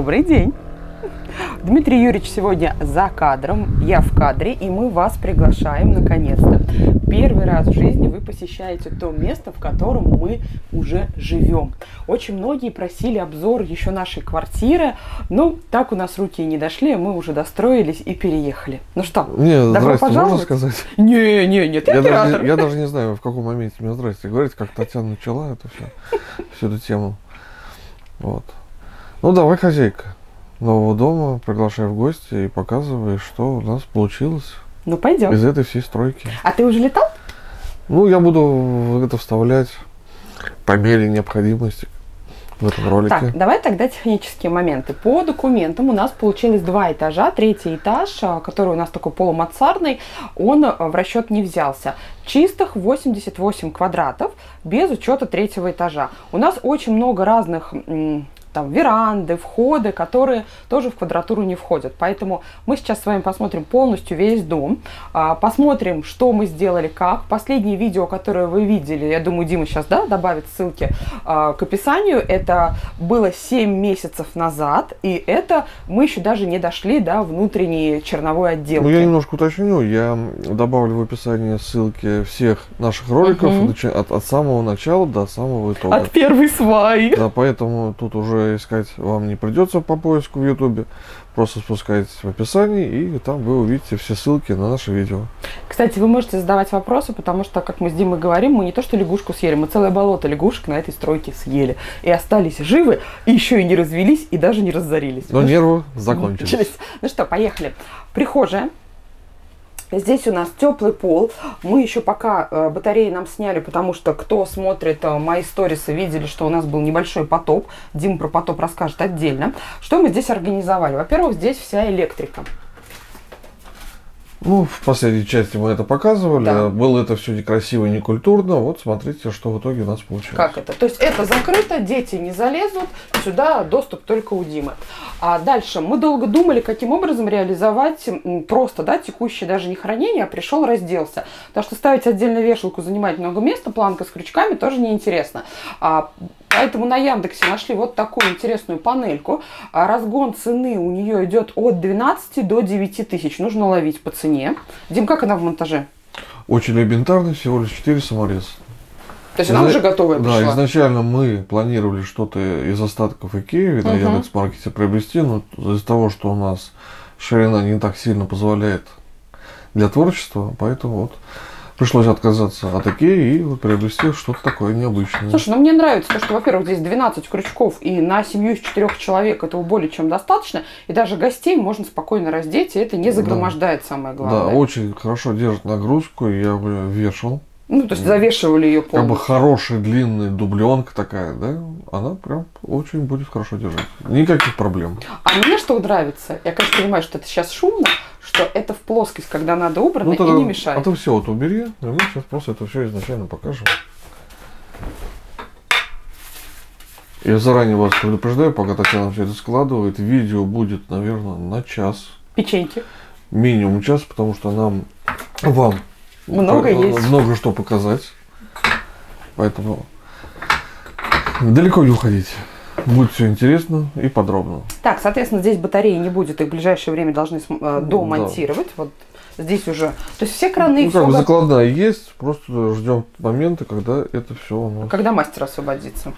Добрый день. Дмитрий Юрьевич сегодня за кадром, я в кадре, и мы вас приглашаем наконец-то. Первый раз в жизни вы посещаете то место, в котором мы уже живем. Очень многие просили обзор еще нашей квартиры, но так у нас руки не дошли, мы уже достроились и переехали. Ну что, Не, добро пожаловать? можно сказать? Не, не, не, ты Я даже, не- я даже не знаю, в каком моменте мне здрасте говорить, как Татьяна начала это все, всю эту тему. Вот. Ну, давай, хозяйка нового дома, приглашай в гости и показывай, что у нас получилось Ну пойдем. из этой всей стройки. А ты уже летал? Ну, я буду это вставлять по мере необходимости в этом ролике. Так, давай тогда технические моменты. По документам у нас получилось два этажа. Третий этаж, а, который у нас такой полумансардный, он а, в расчет не взялся. Чистых 88 квадратов, без учета третьего этажа. У нас очень много разных там веранды, входы, которые тоже в квадратуру не входят. Поэтому мы сейчас с вами посмотрим полностью весь дом, а, посмотрим, что мы сделали, как. Последнее видео, которое вы видели, я думаю, Дима сейчас да, добавит ссылки а, к описанию, это было 7 месяцев назад, и это мы еще даже не дошли до внутренней черновой отделки. Ну, я немножко уточню. Я добавлю в описании ссылки всех наших роликов начи- от, от самого начала до самого итога. От первой сваи. Да, поэтому тут уже искать вам не придется по поиску в Ютубе. Просто спускайтесь в описании, и там вы увидите все ссылки на наше видео. Кстати, вы можете задавать вопросы, потому что, как мы с Димой говорим, мы не то что лягушку съели, мы целое болото лягушек на этой стройке съели. И остались живы, и еще и не развелись, и даже не разорились. Но Ну, нервы закончились. Ну что, поехали. Прихожая. Здесь у нас теплый пол. Мы еще пока э, батареи нам сняли, потому что кто смотрит э, мои сторисы, видели, что у нас был небольшой потоп. Дим про потоп расскажет отдельно. Что мы здесь организовали? Во-первых, здесь вся электрика. Ну, в последней части мы это показывали. Да. Было это все некрасиво и некультурно. Вот смотрите, что в итоге у нас получилось. Как это? То есть это закрыто, дети не залезут, сюда доступ только у Димы. А дальше мы долго думали, каким образом реализовать просто, да, текущее даже не хранение, а пришел, разделся. Потому что ставить отдельно вешалку занимает много места, планка с крючками тоже неинтересно. А, Поэтому на Яндексе нашли вот такую интересную панельку. А разгон цены у нее идет от 12 до 9 тысяч. Нужно ловить по цене. Дим, как она в монтаже? Очень элементарно, всего лишь 4 самореза. То есть она Изна- уже готовая Да, пришла? изначально мы планировали что-то из остатков Икеи на Мгм. Яндекс.Маркете приобрести, но из-за того, что у нас ширина не так сильно позволяет для творчества, поэтому вот пришлось отказаться от Икеи и приобрести что-то такое необычное. Слушай, ну мне нравится то, что, во-первых, здесь 12 крючков, и на семью из четырех человек этого более чем достаточно, и даже гостей можно спокойно раздеть, и это не загромождает самое Да, главное. очень хорошо держит нагрузку, я бы вешал. Ну, то есть завешивали ее Как бы полностью. хорошая длинная дубленка такая, да, она прям очень будет хорошо держать. Никаких проблем. А мне что нравится, я, конечно, понимаю, что это сейчас шумно, что это в плоскость, когда надо убрано Ну, и тогда- не мешает. А ты все вот убери, и мы сейчас просто это все изначально покажем. Я заранее вас предупреждаю, пока Татьяна все это складывает, видео будет, наверное, на час, Печеньки. минимум час, потому что нам, вам Много про- есть. много что показать. Поэтому далеко не уходите. Будет все интересно и подробно. Так, соответственно, здесь батареи не будет, их в ближайшее время должны э, домонтировать. Вот здесь уже. То есть все краны, Ну, как бы закладная есть, просто ждем момента, когда это все у нас. когда мастер освободится.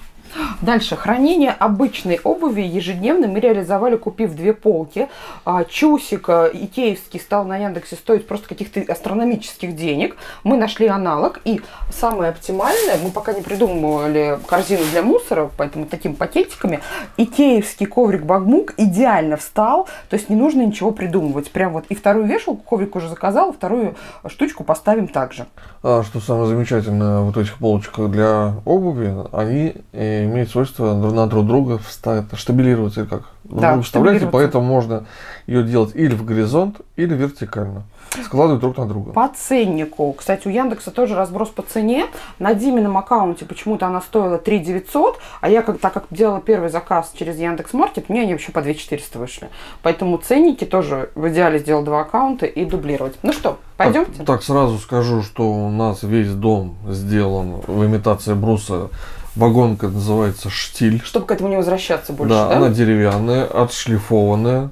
Дальше. Хранение обычной обуви ежедневно мы реализовали, купив две полки. А, Чусик а, икеевский стал на Яндексе стоить просто каких-то астрономических денег. Мы нашли аналог. И самое оптимальное, мы пока не придумывали корзину для мусора, поэтому такими пакетиками, икеевский коврик Багмук идеально встал. То есть не нужно ничего придумывать. Прям вот и вторую вешалку коврик уже заказал, вторую штучку поставим также. А что самое замечательное вот этих полочках для обуви, они э, имеют свойство на друг друга вставить, штабилироваться или как? Друг Да, друга вставлять, и штабилироваться. поэтому можно ее делать или в горизонт, или вертикально. Складывать друг на друга. По ценнику. Кстати, у Яндекса тоже разброс по цене. На Димином аккаунте почему-то она стоила 3 900, а я, как, так как делала первый заказ через Яндекс Маркет, мне они вообще по 2 400 вышли. Поэтому ценники тоже в идеале сделать два аккаунта и дублировать. Ну что, пойдемте? Так, так, сразу скажу, что у нас весь дом сделан в имитации бруса. Вагонка называется штиль. Чтобы к этому не возвращаться больше, да, да? она деревянная, отшлифованная,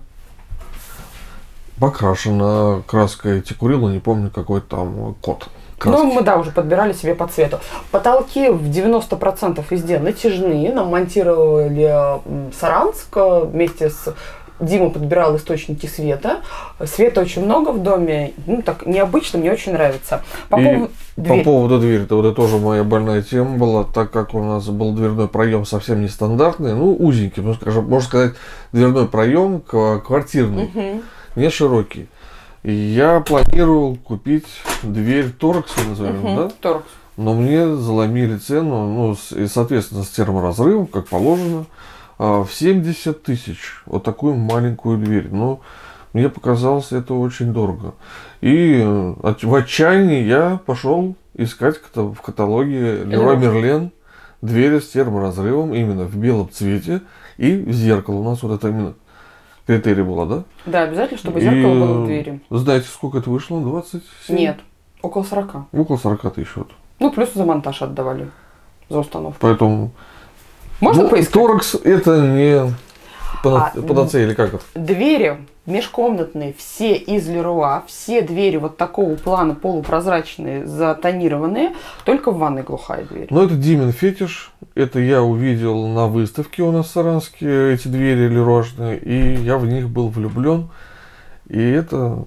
покрашена краской текурила, не помню какой там код. краски. Ну, мы, да, уже подбирали себе по цвету. Потолки в 90% везде натяжные. Нам монтировали Саранск э, вместе с Дима подбирал источники света. Света очень много в доме. Ну, так необычно, мне очень нравится. По И поводу По поводу двери, это вот это тоже моя больная тема была, так как у нас был дверной проем совсем нестандартный, ну, узенький, ну, скажем, можно сказать, дверной проем квартирный, Мгм. не широкий. И я планировал купить дверь торкс, назовем, Мгм. да? Торкс. Но мне заломили цену, ну, и, соответственно, с терморазрывом, как положено, в 70 тысяч. Вот такую маленькую дверь. Но мне показалось это очень дорого. И э, в отчаянии я пошел искать в каталоге Леруа. Мерлен двери с терморазрывом именно в белом цвете и в зеркало. У нас вот это именно критерий было, да? Да, обязательно, чтобы зеркало И, было в э, двери. Знаете, сколько это вышло? 27? Нет, около 40. Около 40 тысяч. Вот. Ну, плюс за монтаж отдавали. За установку. Поэтому Можно Ну, поискать? Торкс это не А, панацея или как это? Двери межкомнатные, все из Леруа, все двери вот такого плана полупрозрачные, затонированные, только в ванной глухая дверь. Ну, это Димин фетиш. Это я увидел на выставке у нас в Саранске, эти двери лерошные, и я в них был влюблен. И это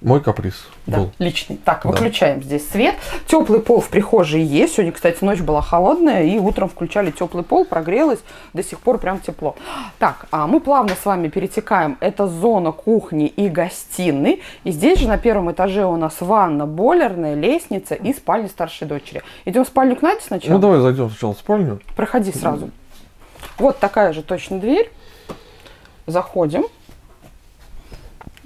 мой каприз Да, был. личный. Так, Да. выключаем здесь свет. Теплый пол в прихожей есть. Сегодня, кстати, ночь была холодная, и утром включали теплый пол, прогрелось, до сих пор прям тепло. Так, а мы плавно с вами перетекаем. Это зона кухни и гостиной. И здесь же на первом этаже у нас ванна, бойлерная, лестница и спальня старшей дочери. Идем в спальню к Наде сначала? Ну, давай зайдем сначала в спальню. Проходи сразу. Вот такая же точно дверь. Заходим.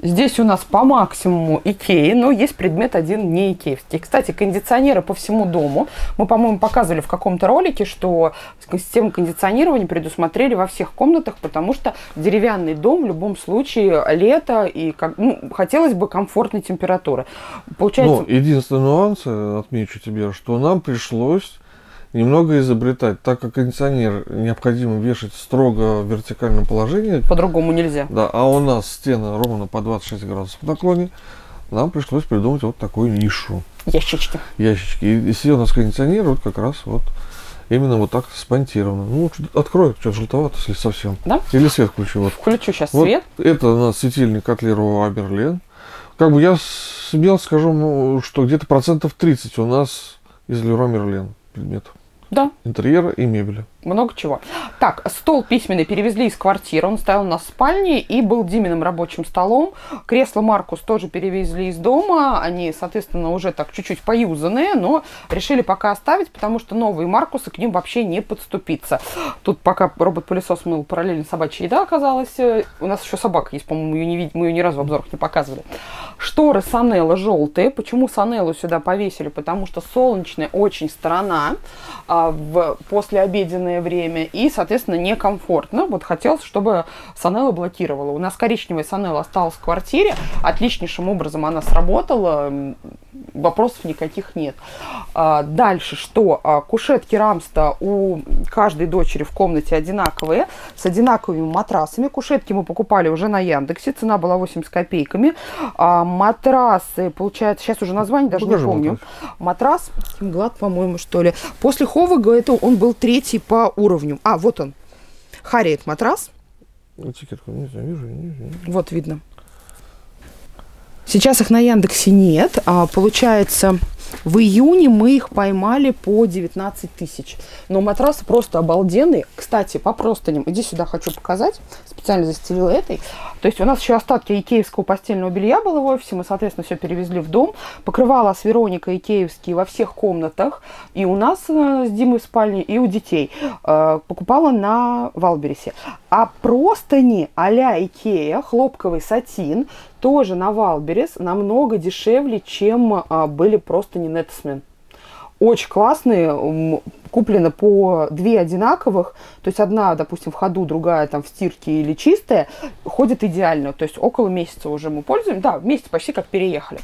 Здесь у нас по максимуму Икеи, но есть предмет один не икеевский. Кстати, кондиционеры по всему дому. Мы, по-моему, показывали в каком-то ролике, что систему кондиционирования предусмотрели во всех комнатах, потому что деревянный дом в любом случае лето и как, ну, хотелось бы комфортной температуры. Получается, Ну, единственный нюанс, э, отмечу тебе, что нам пришлось немного изобретать, так как кондиционер необходимо вешать строго в вертикальном положении, по-другому нельзя. Да, а у нас стены ровно по 26 градусов в наклоне. Нам пришлось придумать вот такую нишу. Ящички. Ящички. И, и все у нас кондиционер вот как раз вот именно вот так спонтировано. Ну, открой, что-то желтовато, если совсем. Да? Или свет включи. Вот. Включу сейчас Вот свет. это у нас светильник от Leroy Merlin. как бы я смело скажу, ну, что где-то процентов 30 у нас из Леруа Мерлен предметов. Да, Интерьера и мебели. Много чего. Так, стол письменный перевезли из квартиры, он стоял в спальне и был Диминым рабочим столом. Кресло Маркус тоже перевезли из дома, они, соответственно, уже так чуть-чуть поюзанные, но решили пока оставить, потому что новые Маркусы к ним вообще не подступиться. Тут пока робот-пылесос мыл, параллельно собачья еда оказалась. У нас еще собака есть, по-моему, ее не вид- мы ее ни разу в обзорах не показывали. Шторы Санелла желтые. Почему Санеллу сюда повесили? Потому что солнечная очень сторона а, в послеобеденное время и, соответственно, некомфортно. Вот хотелось, чтобы Санелла блокировала. У нас коричневая Санелла осталась в квартире. Отличнейшим образом она сработала. Вопросов никаких нет. А, дальше что? А, кушетки Рамста у каждой дочери в комнате одинаковые, с одинаковыми матрасами. Кушетки мы покупали уже на Яндексе, цена была 80 копейками. А, матрасы, получается, сейчас уже название даже Покажи не помню. Матрас, Химглад, по-моему, что ли. После Ховага это он был третий по уровню. А, вот он. Харриет матрас. Этикетку не знаю, вижу, не вижу. Вот видно. Сейчас их на Яндексе нет. А, получается, в июне мы их поймали по 19 тысяч. Но матрасы просто обалденные. Кстати, по простыням. Иди сюда, хочу показать. Специально застелила этой. То есть у нас еще остатки икеевского постельного белья было в офисе. Мы, соответственно, все перевезли в дом. Покрывала с Вероникой икеевские во всех комнатах. И у нас э, с Димой в спальне, и у детей. Э, покупала на Wildberries. А простыни а-ля Икея, хлопковый сатин, тоже на Wildberries намного дешевле, чем а, были простыни Nattjasmin. Очень классные, куплено по две одинаковых, то есть одна, допустим, в ходу, другая там в стирке или чистая, ходит идеально, то есть около месяца уже мы пользуем, да, месяц почти как переехали.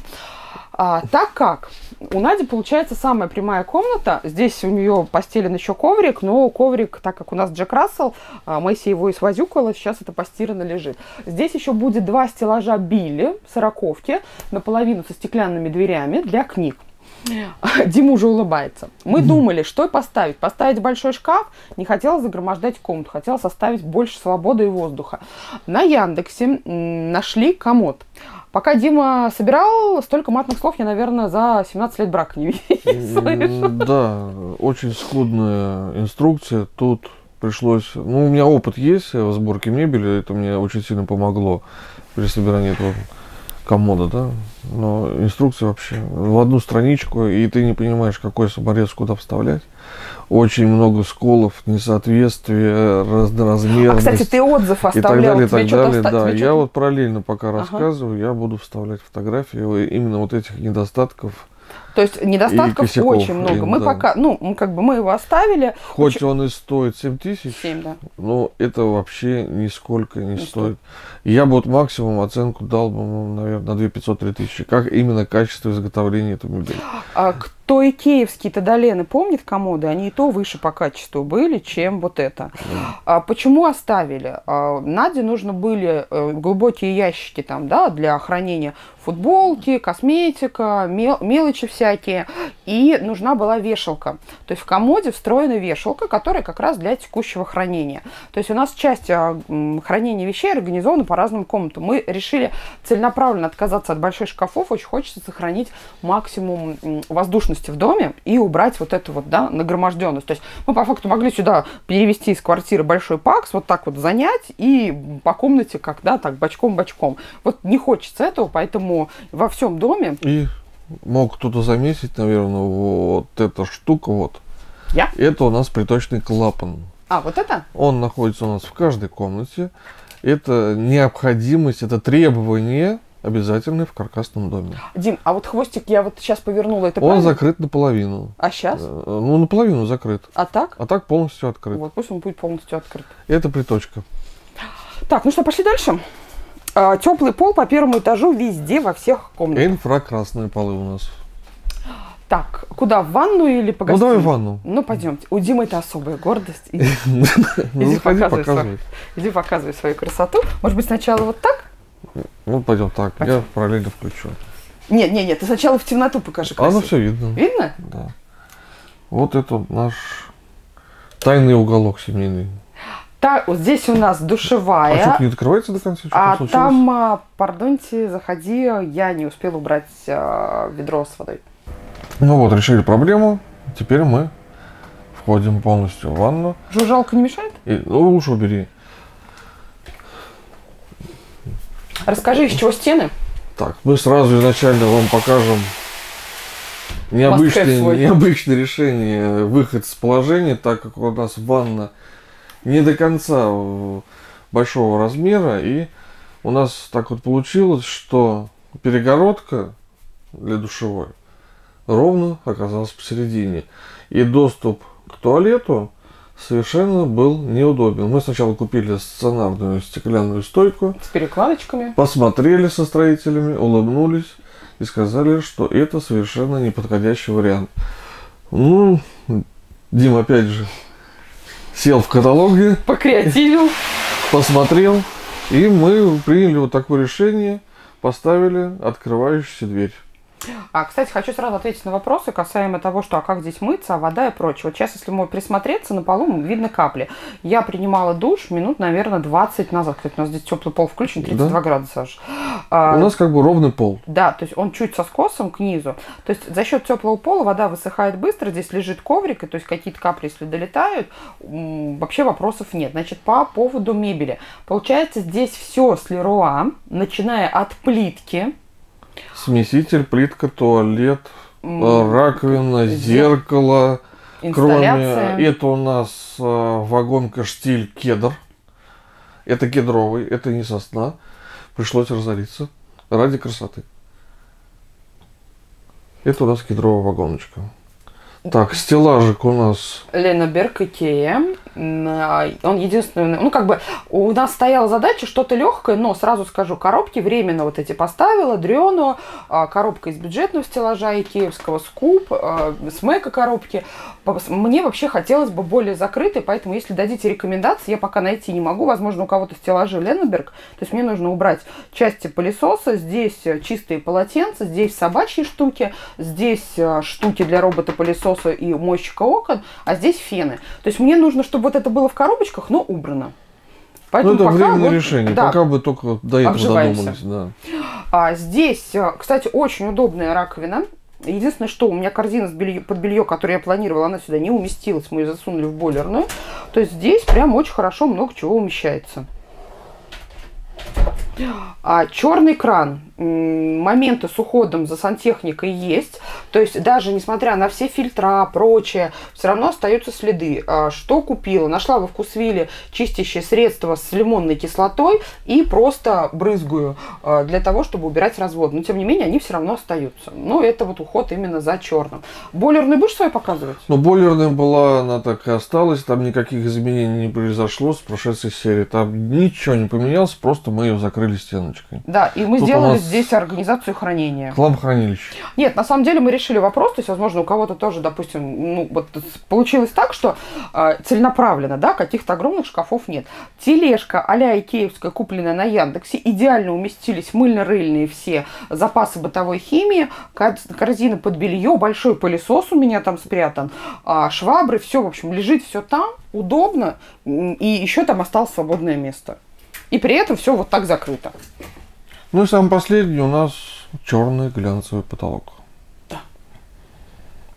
А, так как у Нади получается самая прямая комната, здесь у нее постелен еще коврик, но коврик, так как у нас Джек Рассел, а, Мэйси его и свозюкала, сейчас это постирано лежит. Здесь еще будет два стеллажа Билли, сороковки, наполовину со стеклянными дверями для книг. Дима уже улыбается. Мы думали, что поставить. Поставить большой шкаф, не хотела загромождать комнату, хотела составить больше свободы и воздуха. На Яндексе нашли комод. Пока Дима собирал, столько матных слов я, наверное, за 17 лет брака не слышала. Да, очень скудная инструкция. Тут пришлось... Ну, у меня опыт есть в сборке мебели, это мне очень сильно помогло при собирании этого комода, да. Но инструкция вообще в одну страничку, и ты не понимаешь, какой саморез куда вставлять. Очень много сколов, несоответствия, А, разноразмерность. кстати, ты отзыв и так оставлял. далее, и так далее. Да, я вот параллельно пока Ага. рассказываю, я буду вставлять фотографии именно вот этих недостатков. То есть недостатков очень много. блин, Мы да. пока, ну, мы как бы мы его оставили. Хоть он и стоит 7 тысяч, 7, да. но это вообще нисколько не, Не стоит. Я бы вот максимум оценку дал бы, ну, наверное, на 2 500-3 тысячи. Как именно качество изготовления этого мебели. А кто икеевские Тадалены помнит комоды, они и то выше по качеству были, чем вот это. А почему оставили? А, Наде нужно были э, глубокие ящики там, да, для хранения футболки, косметика, мел- мелочи всякие. И нужна была вешалка. То есть в комоде встроена вешалка, которая как раз для текущего хранения. То есть у нас часть а, хранения вещей организована по разным комнатам. Мы решили целенаправленно отказаться от больших шкафов. Очень хочется сохранить максимум м, в доме и убрать вот эту вот, да, нагроможденность. То есть мы по факту могли сюда перевести из квартиры большой пакс, вот так вот занять и по комнате, как, да, так, бочком-бочком. Вот не хочется этого, поэтому во всем доме И мог кто-то заметить, наверное, вот эта штука вот. я... Это у нас приточный клапан. А, вот это? Он находится у нас в каждой комнате. Это необходимость, это требование обязательное в каркасном доме. Дим, а вот хвостик я вот сейчас повернула, это Он правильно? закрыт наполовину. А сейчас? Э, Ну, наполовину закрыт. А так? А так полностью открыт. Вот, пусть он будет полностью открыт. Это приточка. Так, ну что, пошли дальше. теплый пол по первому этажу везде, во всех комнатах. Инфракрасные полы у нас. Так, куда, в ванну или по Ну, давай в гостиной? ванну. Ну, пойдемте. У Димы это особая гордость. Иди, Ну, Иди заходи, показывай показывай. иди показывай свою красоту. Может быть, сначала вот так? Ну, пойдем так. Я Пойдем. параллельно включу. Нет, нет, нет, ты сначала в темноту покажи А, ну красиво. все видно. Видно? Да. Вот это наш тайный уголок семейный. Так, вот здесь у нас А душевая. что, не открывается до конца? Что А там случилось? там, а, пардоньте, заходи, я не успела убрать а, ведро с водой. Ну вот, решили проблему. Теперь мы входим полностью в ванну. Жужжалка не мешает? И, ну, лучше убери. Расскажи, из чего стены? Так, мы сразу изначально вам покажем необычное, необычное решение, выход с положения, так как у нас ванна не до конца э, большого размера, и у нас так вот получилось, что перегородка для душевой ровно оказалась посередине, и доступ к туалету совершенно был неудобен. Мы сначала купили стационарную стеклянную стойку, С перекладочками. посмотрели со строителями, улыбнулись и сказали, что это совершенно неподходящий вариант. Ну, Дим опять же сел в каталоге, Покреативил. посмотрел, и мы приняли вот такое решение, поставили открывающуюся дверь. А, кстати, хочу сразу ответить на вопросы касаемо того, что а как здесь мыться, а вода и прочее. Вот сейчас, если мы присмотреться, на полу видно капли. Я принимала душ минут, наверное, 20 назад. Кстати, у нас здесь теплый пол включен, 32 Да. градуса аж. А, У нас как бы ровный пол. Да, то есть он чуть со скосом к низу. То есть за счет теплого пола вода высыхает быстро, здесь лежит коврик, и то есть какие-то капли, если долетают, вообще вопросов нет. Значит, по поводу мебели. Получается, здесь все с Леруа, начиная от плитки, Смеситель, плитка, туалет, э, раковина, зер- зеркало. Кроме инсталляция. это у нас э, вагонка штиль кедр. Это кедровый, это не сосна. Пришлось разориться ради красоты. Это у нас кедровая вагоночка. Так, стеллажик у нас Лена Берг Икея. А, Он единственный, ну как бы у нас стояла задача что-то легкое, но сразу скажу, коробки временно вот эти поставила, Дрёну, а, коробка из бюджетного стеллажа икеевского, скуп, а, с Мэка коробки. Мне вообще хотелось бы более закрытой, поэтому если дадите рекомендации, я пока найти не могу, возможно, у кого-то стеллажи Леннеберг, то есть мне нужно убрать части пылесоса, здесь э, чистые полотенца, здесь собачьи штуки, здесь э, штуки для робота-пылесоса и мойщика окон, а здесь фены. То есть мне нужно, чтобы вот это было в коробочках, но убрано. Ну, Поэтому это пока временное вот- решение. да. Пока бы только до этого Обживаемся. додумались. Да. А здесь, э, кстати, очень удобная раковина. Единственное, что у меня корзина с белье- под белье, которую я планировала, она сюда не уместилась. Мы ее засунули в бойлерную. То есть здесь прям очень хорошо много чего умещается. А черный кран. Моменты с уходом за сантехникой есть. То есть даже несмотря на все фильтра, прочее, все равно остаются следы. А, Что купила? Нашла во вкусвиле чистящее средство с лимонной кислотой и просто брызгаю а, для того, чтобы убирать развод. Но тем не менее они все равно остаются. Ну, это вот уход именно за черным. Бойлерный будешь свой показывать? Но бойлерная была, она так и осталась. Там никаких изменений не произошло с прошедшей серии. Там ничего не поменялось, просто мы ее закрыли стеночкой. Да, и мы Тут сделали здесь организацию хранения. Хламхранилище. Нет, на самом деле мы решили вопрос, то есть, возможно, у кого-то тоже, допустим, ну, вот получилось так, что э, целенаправленно, да, каких-то огромных шкафов нет. Тележка а-ля Икеевская, купленная на Яндексе, идеально уместились мыльно-рыльные все запасы бытовой химии, кор- корзина под белье, большой пылесос у меня там спрятан, а, швабры, все, в общем, лежит все там, удобно, и еще там осталось свободное место. И при этом все вот так закрыто. Ну и самый последний у нас черный глянцевый потолок.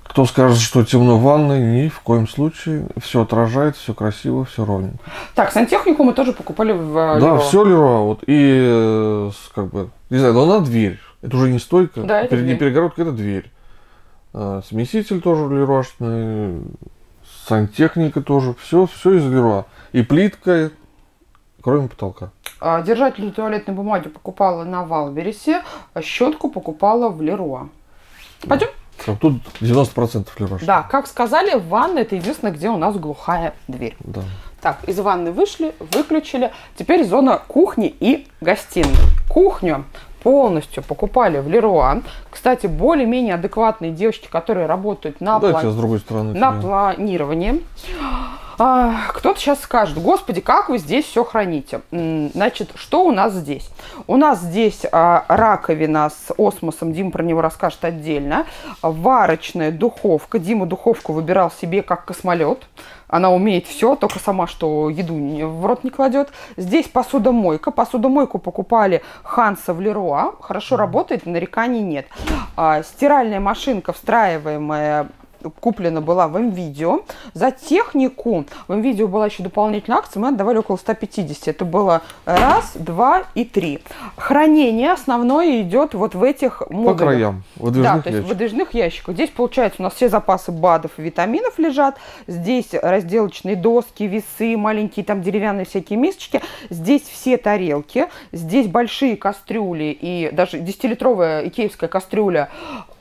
Кто скажет, что темно в ванной, ни в коем случае. Все отражает, все красиво, все ровненько. Так, сантехнику мы тоже покупали в э, Да, Леруа. все Леруа. Вот, и э, как бы, не знаю, но она дверь. Это уже не стойка. Да, это Перед- не перегородка, это дверь. А, смеситель тоже леруашный. Сантехника тоже. Все, все из Леруа. И плитка, кроме потолка. А, Держатель туалетной бумаги покупала на Wildberries, а щетку покупала в Леруа. Пойдем? Тут 90% леруашный. Да, как сказали, ванна это единственное, где у нас глухая дверь. Да. Так, из ванны вышли, выключили. Теперь зона кухни и гостиной. Кухню полностью покупали в Леруа. Кстати, более-менее адекватные девочки, которые работают на, Дайте план- я с другой стороны. на тебе. планировании. А, Кто-то сейчас скажет, господи, как вы здесь все храните? Значит, что у нас здесь? У нас здесь а, раковина с осмосом, Дима про него расскажет отдельно. Варочная духовка. Дима духовку выбирал себе как космолет. Она умеет все, только сама, что еду в рот не кладет. Здесь посудомойка. Посудомойку покупали Ханса в Леруа. Хорошо работает, нареканий нет. А, стиральная машинка, встраиваемая куплена была в МВидео. За технику в МВидео была еще дополнительная акция, мы отдавали около 150. Это было раз, два и три. Хранение основное идет вот в этих По модулях. краям. Да, Выдвижных то есть в ящиках. выдвижных ящиках. Здесь, получается, у нас все запасы БАДов и витаминов лежат. Здесь разделочные доски, весы, маленькие там деревянные всякие мисочки. Здесь все тарелки. Здесь большие кастрюли и даже 10-литровая икеевская кастрюля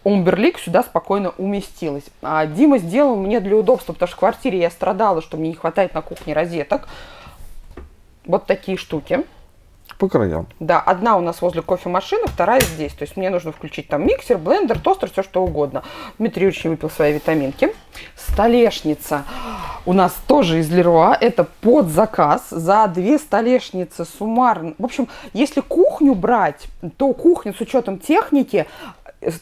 Умберлик сюда спокойно уместилась. А Дима сделал мне для удобства, потому что в квартире я страдала, что мне не хватает на кухне розеток. Вот такие штуки. По краям. Да, одна у нас возле кофемашины, вторая здесь. То есть мне нужно включить там миксер, блендер, тостер, все что угодно. Дмитрий Юрьевич выпил свои витаминки. Столешница у нас тоже из Леруа. Это под заказ за две столешницы суммарно. В общем, если кухню брать, то кухня с учетом техники,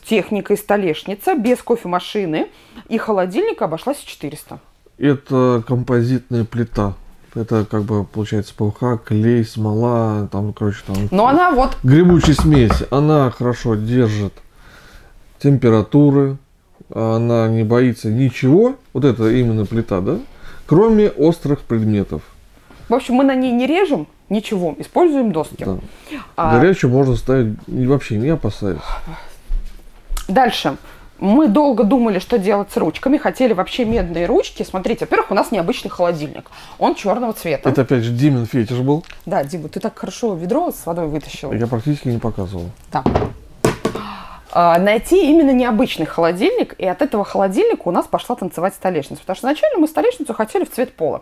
техника и столешница без кофемашины и холодильника обошлась в 400. Это композитная плита. Это как бы получается ПВХ, клей, смола, там, короче, там Но она вот грибучая смесь. Она хорошо держит температуры, она не боится ничего. Вот это именно плита, да? Кроме острых предметов. В общем, мы на ней не режем ничего, используем доски. Да. А- Горячую можно ставить вообще не опасаясь. Дальше. Мы долго думали, что делать с ручками. Хотели вообще медные ручки. Смотрите, во-первых, у нас необычный холодильник. Он черного цвета. Это опять же Димин фетиш был. Да, Дима, ты так хорошо ведро с водой вытащил. Я практически не показывал. Да. А, найти именно необычный холодильник, и от этого холодильника у нас пошла танцевать столешница. Потому что изначально мы столешницу хотели в цвет пола.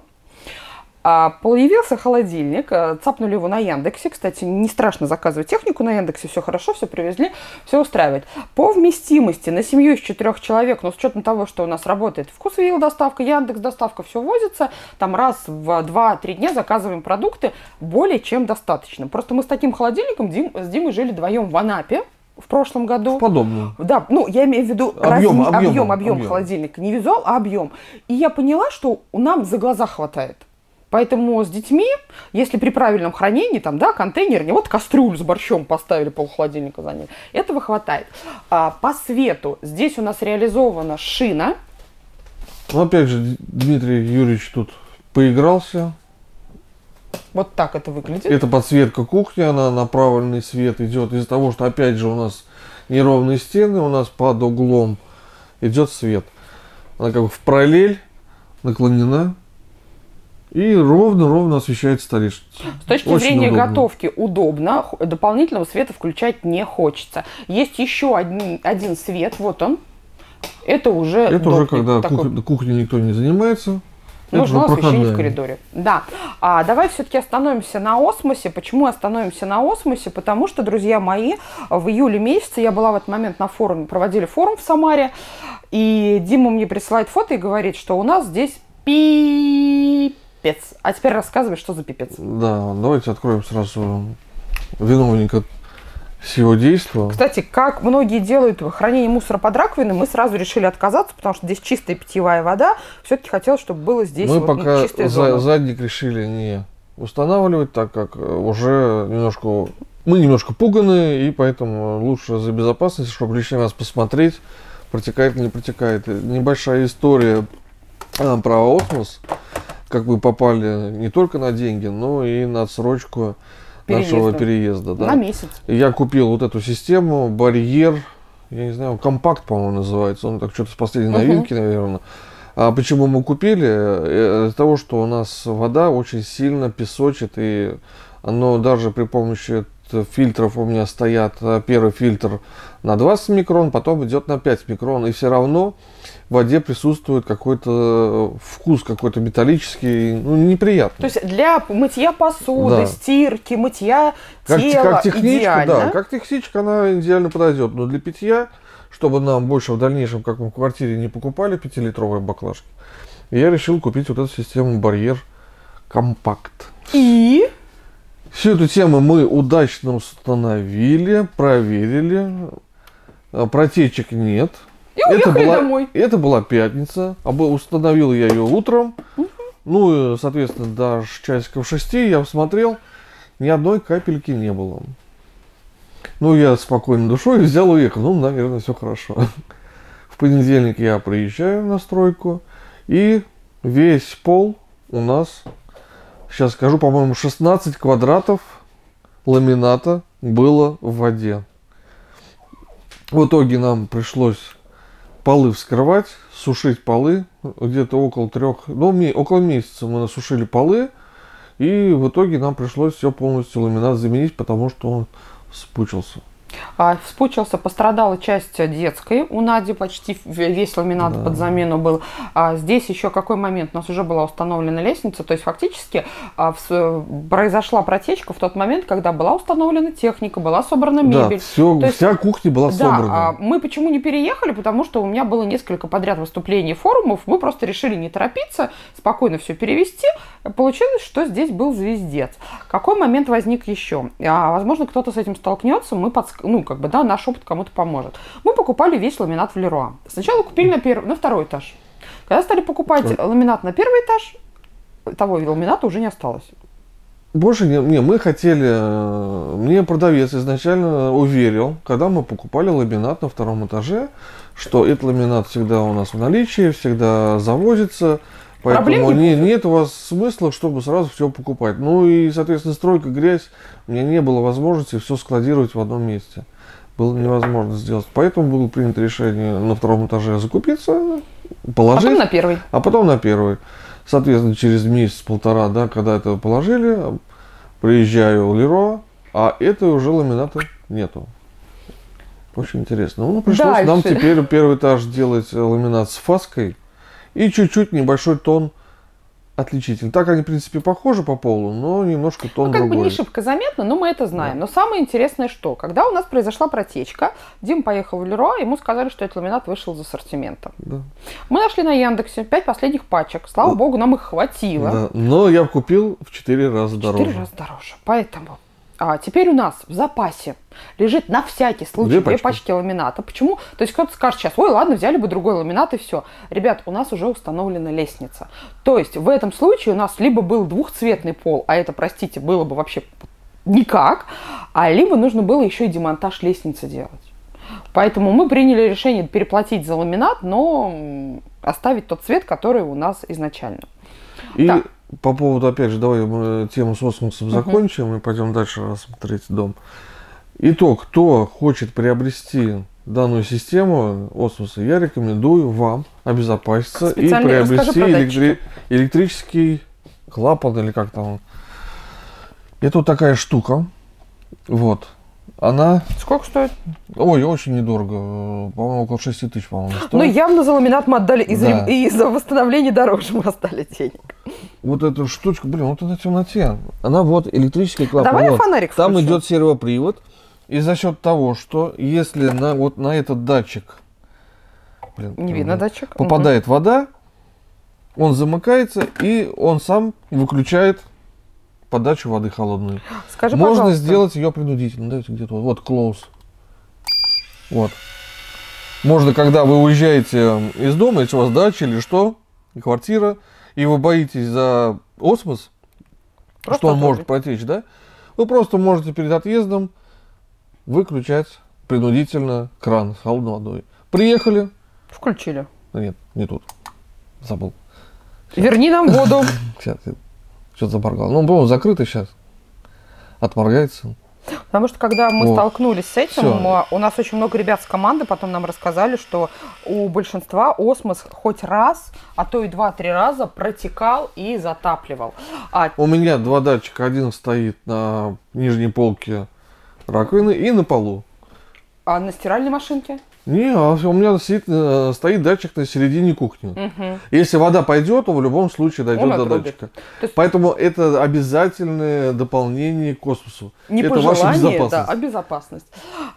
А, появился холодильник, а, цапнули его на Яндексе. Кстати, не страшно заказывать технику на Яндексе, все хорошо, все привезли, все устраивает. По вместимости на семью из четырех человек, но с учетом того, что у нас работает вкусвилл доставка, Яндекс доставка, все возится, там раз в 2-3 дня заказываем продукты, более чем достаточно. Просто мы с таким холодильником Дим- с Димой жили вдвоем в Анапе в прошлом году. Подобно. Да, ну я имею в виду Объем, разни- объем, объем, объем объем. холодильника, не визуал, а объем. И я поняла, что нам за глаза хватает. Поэтому с детьми, если при правильном хранении, там, да, контейнер, не вот кастрюлю с борщом поставили, пол холодильника заняли, этого хватает. А, по свету здесь у нас реализована шина, Ну, опять же, Дмитрий Юрьевич тут поигрался. вот так это выглядит. Это подсветка кухни, она направленный свет идет из-за того, что опять же у нас неровные стены, у нас под углом идет свет. Она как бы в параллель наклонена и ровно-ровно освещает столешницу. С точки Очень зрения удобно. готовки удобно, дополнительного света включать не хочется. Есть еще один, один свет, вот он. Это уже Это уже допник когда такой. кух- кухней никто не занимается. Нужно уже освещение в коридоре. Да. А, давай все-таки остановимся на осмосе. Почему остановимся на осмосе? Потому что, друзья мои, в июле месяце я была в этот момент на форуме, проводили форум в Самаре, и Дима мне присылает фото и говорит, что у нас здесь пипец. А теперь рассказывай, что за пипец. Да, давайте откроем сразу виновника всего действия. Кстати, как многие делают хранение мусора под раковиной, мы сразу решили отказаться, потому что здесь чистая питьевая вода. Все-таки хотелось, чтобы было здесь Мы вот, ну, пока чистая за- задник решили не устанавливать, так как э, уже немножко мы немножко пуганы, и поэтому лучше за безопасность, чтобы лишний раз посмотреть, протекает или не протекает. Небольшая история а, про осмос, как мы попали не только на деньги, но и на отсрочку нашего Переезда. переезда. Да. На месяц. Я купил вот эту систему, барьер, я не знаю, компакт, по-моему, называется. Он так что-то с последней новинки, наверное. А почему мы купили? Э, Из-за того, что у нас вода очень сильно песочит, и оно даже при помощи фильтров у меня стоят. Первый фильтр на 20 микрон, потом идет на 5 микрон, и все равно в воде присутствует какой-то э, вкус, какой-то металлический, ну, неприятный. То есть для мытья посуды, Да. стирки, мытья Как, тела как техничка, идеально. да, как техничка она идеально подойдет. Но для питья, чтобы нам больше в дальнейшем, как мы в квартире, не покупали 5-литровые баклажки, я решил купить вот эту систему барьер компакт. И Всю эту тему мы удачно установили, проверили. А, Протечек нет. И уехали была, домой. Это была пятница. Обы- Установил я ее утром. Ну, и, соответственно, до часиков шести я посмотрел, ни одной капельки не было. Ну, я спокойной душой взял и уехал. Ну, наверное, все хорошо. В понедельник я приезжаю на стройку, и весь пол у нас, сейчас скажу, по-моему, 16 квадратов ламината было в воде. В итоге нам пришлось полы вскрывать, сушить полы. Где-то около трех, ну, около месяца мы насушили полы. И в итоге нам пришлось все полностью ламинат заменить, потому что он спучился. А, вспучился, пострадала часть детской. У Нади почти весь ламинат Да. под замену был. А здесь еще какой момент? У нас уже была установлена лестница. То есть фактически а, в- произошла протечка в тот момент, когда была установлена техника, была собрана мебель. Да, все, То есть- вся кухня была Да, собрана. а мы почему не переехали? Потому что у меня было несколько подряд выступлений форумов. Мы просто решили не торопиться, спокойно все перевести. Получилось, что здесь был звездец. Какой момент возник еще? А, возможно, кто-то с этим столкнется. Мы подск- ну, как бы, да, наш опыт кому-то поможет. Мы покупали весь ламинат в Леруа. Сначала купили на, первый, на второй этаж. Когда стали покупать ламинат на первый этаж, того ламината уже не осталось. Больше не, не, мы хотели, э, мне продавец изначально уверил, когда мы покупали ламинат на втором этаже, что этот ламинат всегда у нас в наличии, всегда завозится, поэтому не не, нет у вас смысла, чтобы сразу все покупать. Ну и, соответственно, стройка, грязь, у меня не было возможности все складировать в одном месте. Было невозможно сделать. Поэтому было принято решение на втором этаже закупиться, положить. Потом на первый. А потом на первый. Соответственно, через месяц-полтора, да, когда это положили, приезжаю в Леро, а этой уже ламината нету. Очень интересно. Ну, пришлось нам Дальше. теперь первый этаж делать ламинат с фаской и чуть-чуть небольшой тон отличительный. Так они, в принципе, похожи по полу, но немножко тон Ну, как другой. бы не шибко заметно, но мы это знаем. Но самое интересное, что когда у нас произошла протечка, Дим поехал в Леруа, ему сказали, что этот ламинат вышел из ассортимента. Да. Мы нашли на Яндексе пять последних пачек. Слава Да. богу, нам их хватило. Да. Но я купил в 4 раза дороже. Четыре раза дороже. Поэтому а, теперь у нас в запасе лежит на всякий случай Две две, пачки. пачки ламината. Почему? То есть кто-то скажет сейчас, ой, ладно, взяли бы другой ламинат и все. Ребят, у нас уже установлена лестница. То есть в этом случае у нас либо был двухцветный пол, а это, простите, было бы вообще никак, а либо нужно было еще и демонтаж лестницы делать. Поэтому мы приняли решение переплатить за ламинат, но оставить тот цвет, который у нас изначально. И Так. По поводу, опять же, давай мы тему с осмосом закончим и пойдем дальше рассмотреть дом. Итог, кто хочет приобрести данную систему осмоса, я рекомендую вам обезопаситься и приобрести электри- электрический клапан или как там. Это вот такая штука. Вот. Она, Сколько стоит? ой, очень недорого. По-моему, около 6 тысяч, по-моему, стоит. Ну, явно за ламинат мы отдали, и за, Да. и за восстановление дороже мы отдали денег. Вот эту штучку, блин, вот она темноте. Она вот электрический клапан. Давай вот. фонарик Там включу. идет сервопривод. И за счет того, что если на вот на этот датчик блин, Не видно датчик. попадает вода, он замыкается и он сам выключает подачу воды холодной. Скажи, Можно пожалуйста, сделать ее принудительно. Давайте где-то вот, вот close. Вот. Можно, когда вы уезжаете из дома, если у вас дача или что, квартира, и вы боитесь за осмос, Просто что он отрубить. может протечь, да? Вы просто можете перед отъездом выключать принудительно кран с холодной водой. Приехали. Включили. Нет, не тут. Забыл. Верни нам воду. Сейчас. Что-то заморгал. Ну, он, по-моему, закрытый сейчас. Отморгается. Потому что когда мы Вот. столкнулись с этим, Всё. м, у нас очень много ребят с команды потом нам рассказали, что у большинства осмос хоть раз, а то и два-три раза протекал и затапливал. А У меня два датчика. Один стоит на нижней полке раковины и на полу. а на стиральной машинке? Не, а у меня стоит, э, стоит датчик на середине кухни. Мгм. Если вода пойдет, он в любом случае дойдет Он до отрубит. датчика. То есть- Поэтому это обязательное дополнение к космосу. Не это пожелание, ваша да, безопасность. а безопасность.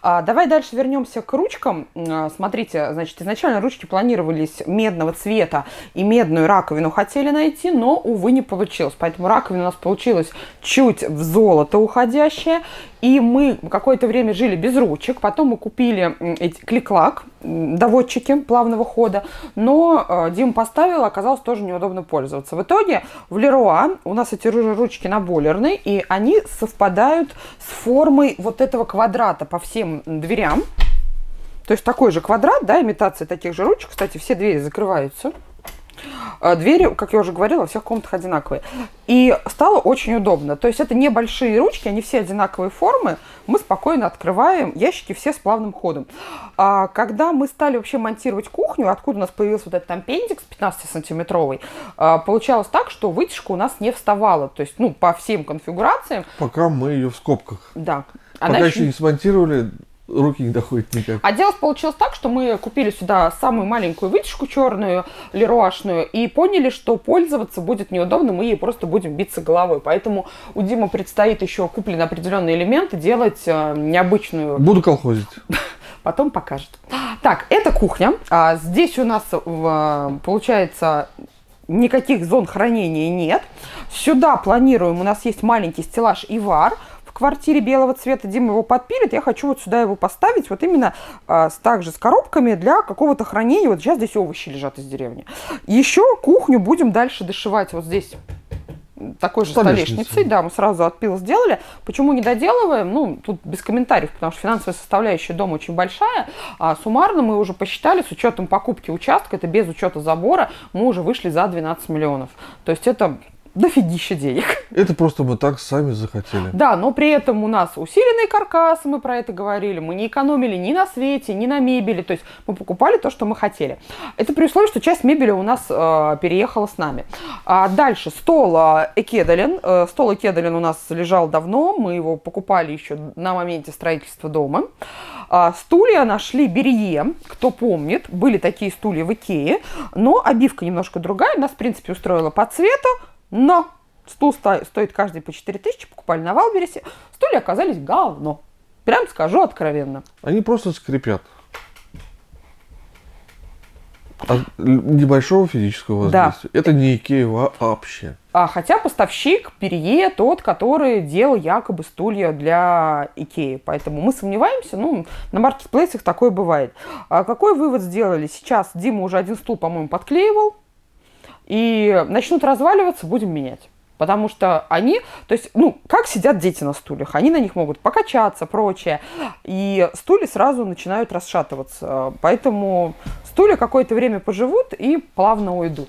А, давай дальше вернемся к ручкам. А, смотрите, значит, изначально ручки планировались медного цвета и медную раковину хотели найти, но, увы, не получилось. Поэтому раковина у нас получилась чуть в золото уходящая. И мы какое-то время жили без ручек. Потом мы купили эти клик-лак, доводчики плавного хода. Но э, Дима поставил, оказалось тоже неудобно пользоваться. В итоге в Леруа у нас эти ручки наболерные, и они совпадают с формой вот этого квадрата по всем дверям. То есть такой же квадрат, да, имитация таких же ручек. Кстати, все двери закрываются. А, двери, как я уже говорила, во всех комнатах одинаковые. И стало очень удобно. То есть это небольшие ручки, они все одинаковые формы. Мы спокойно открываем ящики все с плавным ходом. А когда мы стали вообще монтировать кухню, откуда у нас появился вот этот ампендикс 15-сантиметровый, а, получалось так, что вытяжка у нас не вставала. То есть, ну, по всем конфигурациям. Пока мы ее в скобках. Да. Пока Она еще не смонтировали, руки не доходят никак. А дело получилось так, что мы купили сюда самую маленькую вытяжку черную, леруашную, и поняли, что пользоваться будет неудобно, мы ей просто будем биться головой. Поэтому у Димы предстоит еще купленные определенные элементы делать э, необычную... Буду колхозить. Потом покажет. Так, это кухня. А здесь у нас получается никаких зон хранения нет. Сюда планируем, у нас есть маленький стеллаж и вар – в квартире белого цвета Дима его подпилит, я хочу вот сюда его поставить, вот именно а, также с коробками для какого-то хранения. Вот сейчас здесь овощи лежат из деревни. Еще кухню будем дальше дошивать вот здесь такой же столешницей. Да, мы сразу отпил сделали. Почему не доделываем? Ну, тут без комментариев, потому что финансовая составляющая дома очень большая. А суммарно мы уже посчитали, с учетом покупки участка, это без учета забора, мы уже вышли за 12 миллионов. То есть это дофигища денег. Это просто мы так сами захотели. Да, но при этом у нас усиленный каркас, мы про это говорили, мы не экономили ни на свете, ни на мебели, то есть мы покупали то, что мы хотели. Это при условии, что часть мебели у нас э, переехала с нами. А дальше стол э, Экедалин. Э, стол Экедалин у нас лежал давно, мы его покупали еще на моменте строительства дома. А, стулья нашли Берье, кто помнит, были такие стулья в Икее, но обивка немножко другая, нас в принципе устроила по цвету, но стул стоит каждый по 4 тысячи, покупали на Wildberries. Стулья оказались говно. Прям скажу откровенно. Они просто скрипят. От небольшого физического воздействия. Да. Это не Икея вообще. А, хотя поставщик Перье тот, который делал якобы стулья для Икеи. Поэтому мы сомневаемся, ну, на маркетплейсах такое бывает. А какой вывод сделали? Сейчас Дима уже один стул, по-моему, подклеивал и начнут разваливаться, будем менять. Потому что они, то есть, ну, как сидят дети на стульях, они на них могут покачаться, прочее, и стулья сразу начинают расшатываться. Поэтому стулья какое-то время поживут и плавно уйдут.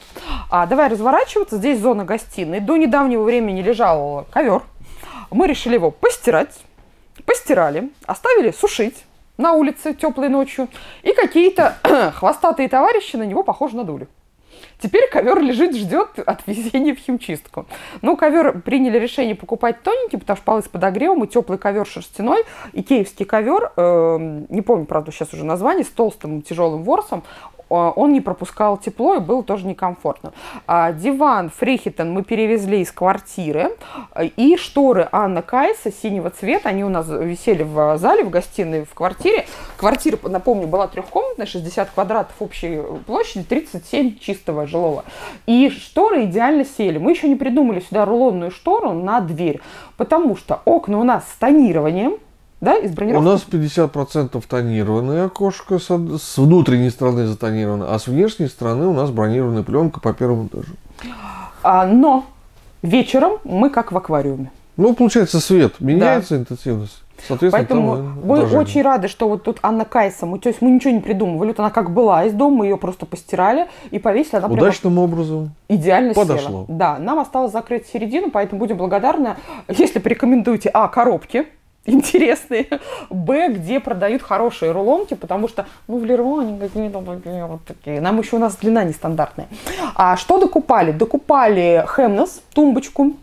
А давай разворачиваться. Здесь зона гостиной. До недавнего времени лежал ковер. Мы решили его постирать. Постирали, оставили сушить на улице теплой ночью. И какие-то хвостатые товарищи на него, похоже, надули. Теперь ковер лежит, ждет отвезения в химчистку. Ну, ковер приняли решение покупать тоненький, потому что полы с подогревом и теплый ковер шерстяной. И киевский ковер, э, не помню, правда, сейчас уже название, с толстым тяжелым ворсом, он не пропускал тепло и было тоже некомфортно. А, диван Friheten мы перевезли из квартиры. И шторы Annakajsa синего цвета, они у нас висели в зале, в гостиной, в квартире. Квартира, напомню, была трехкомнатная, 60 квадратов общей площади, 37 чистого жилого. И шторы идеально сели. Мы еще не придумали сюда рулонную штору на дверь, потому что окна у нас с тонированием, да, из бронировки? У нас 50% тонированное окошко с, с внутренней стороны затонировано, а с внешней стороны у нас бронированная пленка по первому этажу. А, но вечером мы как в аквариуме. Ну, получается, свет меняется, да. интенсивность. Соответственно, Поэтому мы отражение. очень рады, что вот тут Анна Кайса, мы, то есть мы ничего не придумывали, вот она как была из дома, мы ее просто постирали и повесили. Она Удачным образом идеально подошло. села. Да, нам осталось закрыть середину, поэтому будем благодарны, если порекомендуете, а, коробки, интересные, б, где продают хорошие рулонки, потому что, ну, в Леруа они какие-то такие вот такие. Нам еще у нас длина нестандартная. А что докупали? Докупали Хемнес, тумбочку.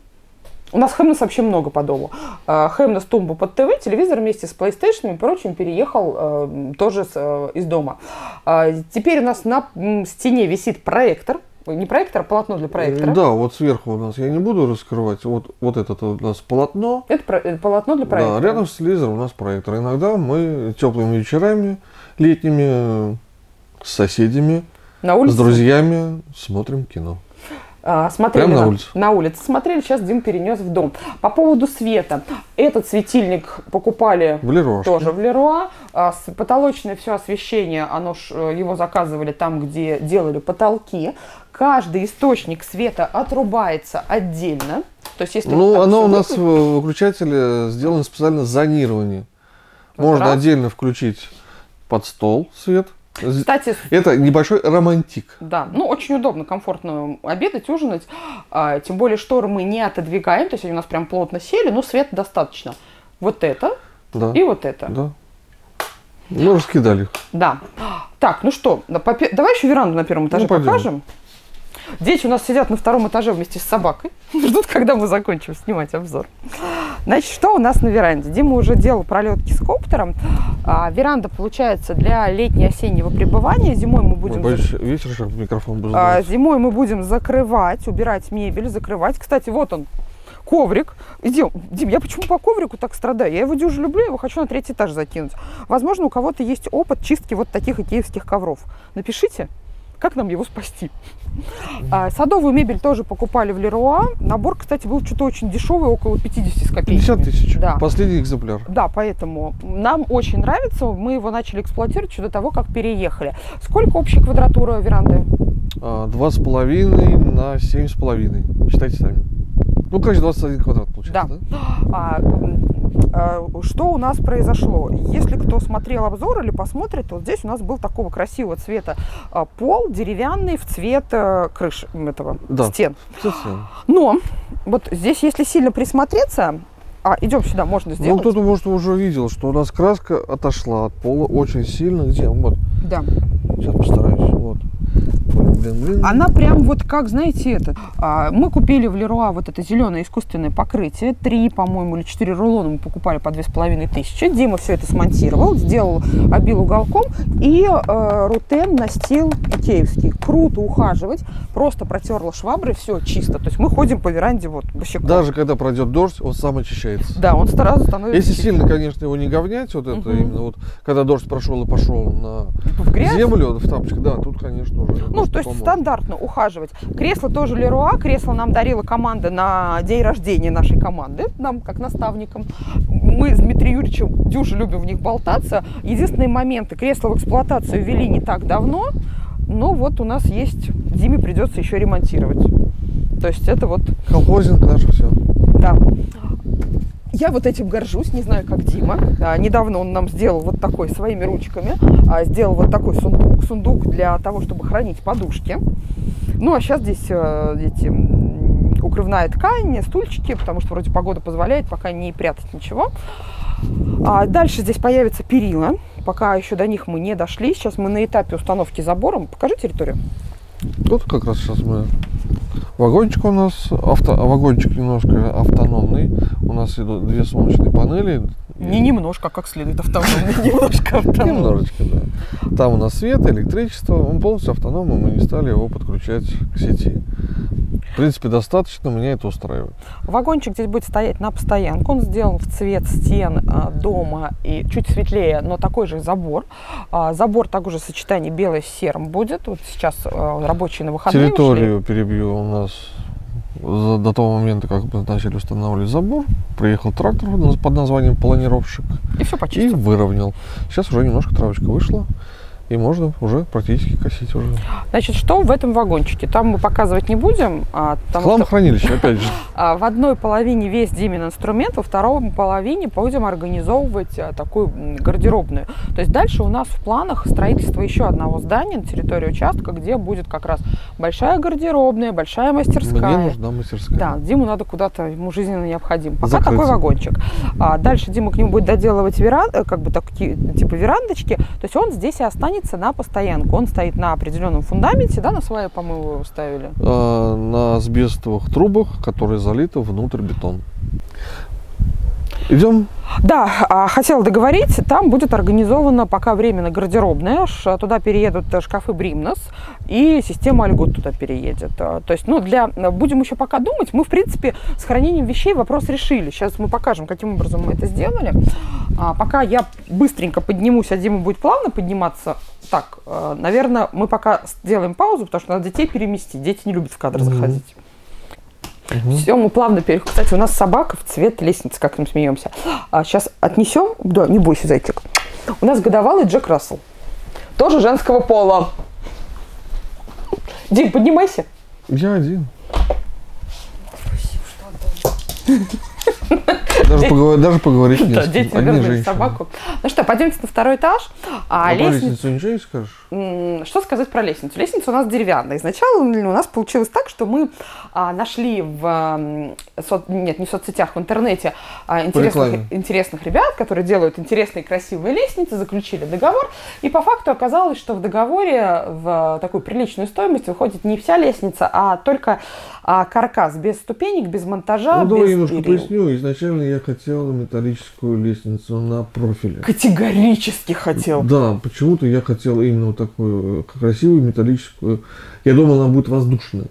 У нас Хемнес вообще много по дому. Хемнес тумбу под ТВ, телевизор вместе с PlayStation и прочим переехал э, тоже э, из дома. А, теперь у нас на стене висит проектор Ой, Не проектор, а полотно для проектора. Да, вот сверху у нас, я не буду раскрывать, вот, вот это у нас полотно, Это про- э, полотно для проектора. да, рядом с телевизором у нас проектор. Иногда мы теплыми вечерами, летними, э, с соседями, На улице. с друзьями смотрим кино. А, смотрели Прямо на улице? На улице смотрели, сейчас Дим перенес в дом. По поводу света. Этот светильник покупали В Лерошке. тоже в Леруа. А, потолочное все освещение, оно ж, э, его заказывали там, где делали потолки. Каждый источник света отрубается отдельно. То есть, если Ну, оно у нас в выключить- выключателе сделано специально зонирование. Вот Можно раз. отдельно включить под стол свет. Кстати, Это небольшой романтик. Да, ну очень удобно, комфортно обедать, ужинать. А, тем более шторы мы не отодвигаем, то есть они у нас прям плотно сели, но света достаточно. Вот это Да. и вот это. Да. Ну, раскидали. Да. Так, ну что, давай еще веранду на первом этаже Ну, пойдем. покажем. Дети у нас сидят на втором этаже вместе с собакой. Ждут, когда мы закончим снимать обзор. Значит, что у нас на веранде? Дима уже делал пролетки с коптером. А, веранда получается для летнего-осеннего пребывания. Зимой мы Ой, будем... боюсь, ветер сейчас микрофон будет А, зимой мы будем закрывать, убирать мебель, закрывать. Кстати, вот он, коврик. Идем. Дим, я почему по коврику так страдаю? Я его дюже люблю, я его хочу на третий этаж закинуть. Возможно, у кого-то есть опыт чистки вот таких икеевских ковров. Напишите, как нам его спасти. А, садовую мебель тоже покупали в Леруа. Набор, кстати, был что-то очень дешевый, около 50 с копейками. 50 тысяч. Да. Последний экземпляр. Да, поэтому нам очень нравится. Мы его начали эксплуатировать еще до того, как переехали. Сколько общей квадратура веранды? А, Два с половиной на семь с половиной. Считайте сами. Ну, короче, 21 квадрат получается, да? А, м, а, что у нас произошло? Если кто смотрел обзор или посмотрит, то вот здесь у нас был такого красивого цвета а, пол, деревянный в цвет э, крыши этого Да. стен. Совсем. Но вот здесь, если сильно присмотреться, а идем сюда, можно Ну, сделать. кто-то, может, уже видел, что у нас краска отошла от пола очень сильно. Где? Вот. Да. Сейчас постараюсь. Вот. Она прям вот как, знаете, это. а, мы купили в Леруа вот это зеленое искусственное покрытие. Три, по-моему, или четыре рулона мы покупали по две с половиной тысячи. Дима все это смонтировал, сделал, обил уголком. И э, рутен настил икеевский. Круто ухаживать. Просто протерла шваброй, все чисто. То есть мы ходим по веранде вот босиком. Даже когда пройдет дождь, он сам очищается. Да, он сразу становится Если чистым. сильно, конечно, его не говнять, вот это именно вот, когда дождь прошел и пошел на в грязь. землю в тапочках, да, тут, конечно, уже. Ну, то есть поможет. стандартно ухаживать. Кресло тоже Леруа. Кресло нам дарила команда на день рождения нашей команды, нам как наставникам. Мы с Дмитрием Юрьевичем дюже любим в них болтаться. Единственные моменты. Кресло в эксплуатацию ввели не так давно, но вот у нас есть, Диме придется еще ремонтировать. То есть это вот, Колхозинг наш все. да. Я вот этим горжусь, не знаю, как Дима. А, недавно он нам сделал вот такой своими ручками, а, сделал вот такой сундук, сундук для того, чтобы хранить подушки. Ну, а сейчас здесь э, эти укрывная ткань, стульчики, потому что вроде погода позволяет пока не прятать ничего. А дальше здесь появятся перила. Пока еще до них мы не дошли. Сейчас мы на этапе установки забора. Покажи территорию. Тут как раз сейчас мы... Вагончик у нас, авто, вагончик немножко автономный. У нас идут две солнечные панели. Не немножко, а как следует автономный, немножко автономный. Немножечко, да. Там у нас свет, электричество. Он полностью автономный, мы не стали его подключать к сети. В принципе, достаточно, меня это устраивает. Вагончик здесь будет стоять на постоянку. Он сделан в цвет стен а, дома и чуть светлее, но такой же забор. А, забор также сочетание белый с серым будет. Вот сейчас а, рабочие на выходные ушли. Территорию перебью у нас до того момента, как мы начали устанавливать забор. Приехал трактор под названием планировщик И все и почистил. выровнял. Сейчас уже немножко травочка вышла. И можно уже практически косить уже. Значит, что в этом вагончике? Там мы показывать не будем, а, что Хламохранилище, опять же. а, в одной половине весь Димин инструмент, во второй половине будем организовывать а, такую гардеробную. То есть дальше у нас в планах строительство еще одного здания на территории участка, где будет как раз большая гардеробная, большая мастерская. Мне нужна мастерская. Да, Диму надо куда-то, ему жизненно необходим. Пока Закрыться. такой вагончик. А дальше Дима к нему будет доделывать веран, э, как бы такие, типа верандочки. То есть он здесь и останется на постоянку. Он стоит на определенном фундаменте, да, на свае, по-моему, его ставили. А, на асбестовых трубах, которые залиты внутрь бетон. Идем? Да, а, хотела договорить, там будет организована пока временно гардеробная, туда переедут э, шкафы Бримнос и система Альгот туда переедет. А, То есть, ну, для, будем еще пока думать, мы, в принципе, с хранением вещей вопрос решили. Сейчас мы покажем, каким образом мы это сделали. А, пока я быстренько поднимусь, а Дима будет плавно подниматься, так, э, наверное, мы пока сделаем паузу, потому что надо детей переместить. Дети не любят в кадр Мгм. Заходить. Все, мы плавно переходим. Кстати, у нас собака в цвет лестницы, как мы смеемся. А сейчас отнесем. Да, не бойся, зайчик. У нас годовалый Джек Рассел. Тоже женского пола. Дим, поднимайся. Я один. Даже, поговор- даже поговорить не с кем. дети вернули собаку. Ну что, пойдемте на второй этаж. А, А про лестница... лестницу ничего не скажешь? Что сказать про лестницу? Лестница у нас деревянная. Сначала у нас получилось так, что мы а, нашли в со- нет, не в соцсетях, в интернете а, интересных, интересных ребят, которые делают интересные красивые лестницы, заключили договор. И по факту оказалось, что в договоре в такую приличную стоимость выходит не вся лестница, а только а, каркас без ступенек, без монтажа, ну, давай без немножко перил. поясню. Изначально я хотел металлическую лестницу на профиле. Категорически хотел. Да, почему-то я хотел именно вот такую э, красивую металлическую. Я думал, она будет воздушная.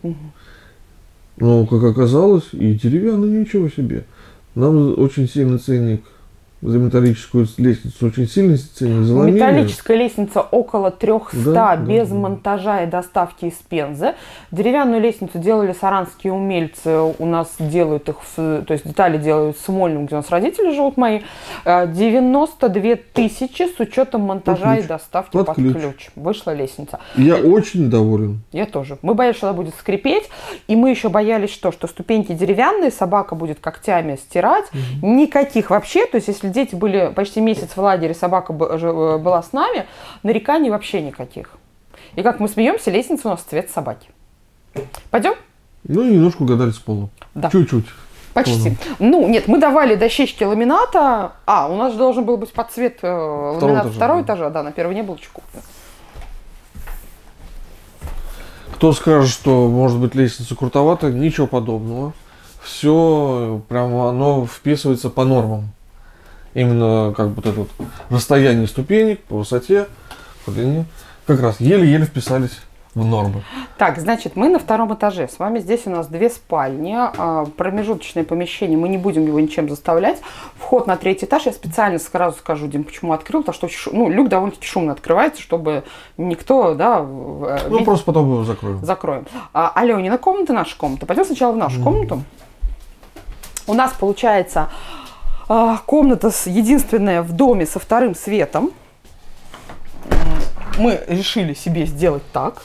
Но, как оказалось, и деревянная ничего себе. Нам очень сильный ценник за металлическую лестницу, очень ценник заломили. Металлическая лестница около 300 Да, без да. монтажа и доставки из Пензы. Деревянную лестницу делали саранские умельцы. У нас делают их, в- то есть детали делают в Смольном, где у нас родители живут мои. Э, 92 тысячи с учетом монтажа Под ключ. и доставки Под под, ключ. ключ. Вышла лестница. Я очень доволен. Я тоже. Мы боялись, что она будет скрипеть. И мы еще боялись, что, что ступеньки деревянные, собака будет когтями стирать. Никаких вообще. То есть, если дети были почти месяц в лагере, собака э, была с нами, нареканий вообще никаких. И как мы смеемся, лестница у нас цвет собаки. Пойдем? Ну, немножко угадали с полом. Да. Чуть-чуть. Почти. Ну, нет, мы давали дощечки ламината. А, у нас же должен был быть под цвет э, ламинат этажа, второго да. этажа. Да, на первый не было куплен. Кто скажет, что может быть лестница крутоватая, ничего подобного. Все прямо оно вписывается по нормам. Именно как бы вот это вот расстояние ступенек по высоте, по длине. Как раз еле-еле вписались в нормы. Так, значит, мы на втором этаже. С вами здесь у нас две спальни, а, промежуточное помещение. Мы не будем его ничем заставлять. Вход на третий этаж. Я специально сразу скажу, Дим, почему открыл, потому что ну, люк довольно-таки шумно открывается, чтобы никто, да, э, Ну, вид- просто потом его закроем. закроем. А, Аленина комната, наша комната. Пойдем сначала в нашу комнату. У нас получается комната с, единственная в доме со вторым светом. М, Мы решили себе сделать так.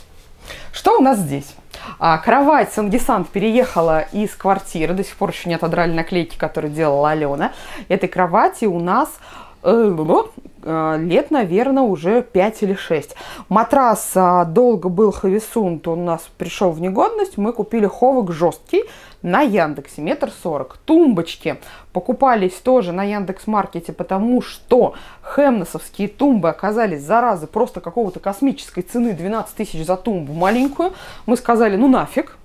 Что у нас здесь? А, кровать Сангисант переехала из квартиры, до сих пор еще не отодрали наклейки, которые делала Алена. Этой кровати у нас э, э, лет, наверное, уже 5 или 6. Матрас а, долго был Хависунт, он у нас пришел в негодность. Мы купили ховок жесткий на Яндексе, метр сорок. Тумбочки покупались тоже на Яндекс.Маркете, потому что хемнесовские тумбы оказались, заразы, просто какого-то космической цены 12 тысяч за тумбу маленькую. Мы сказали, ну нафиг,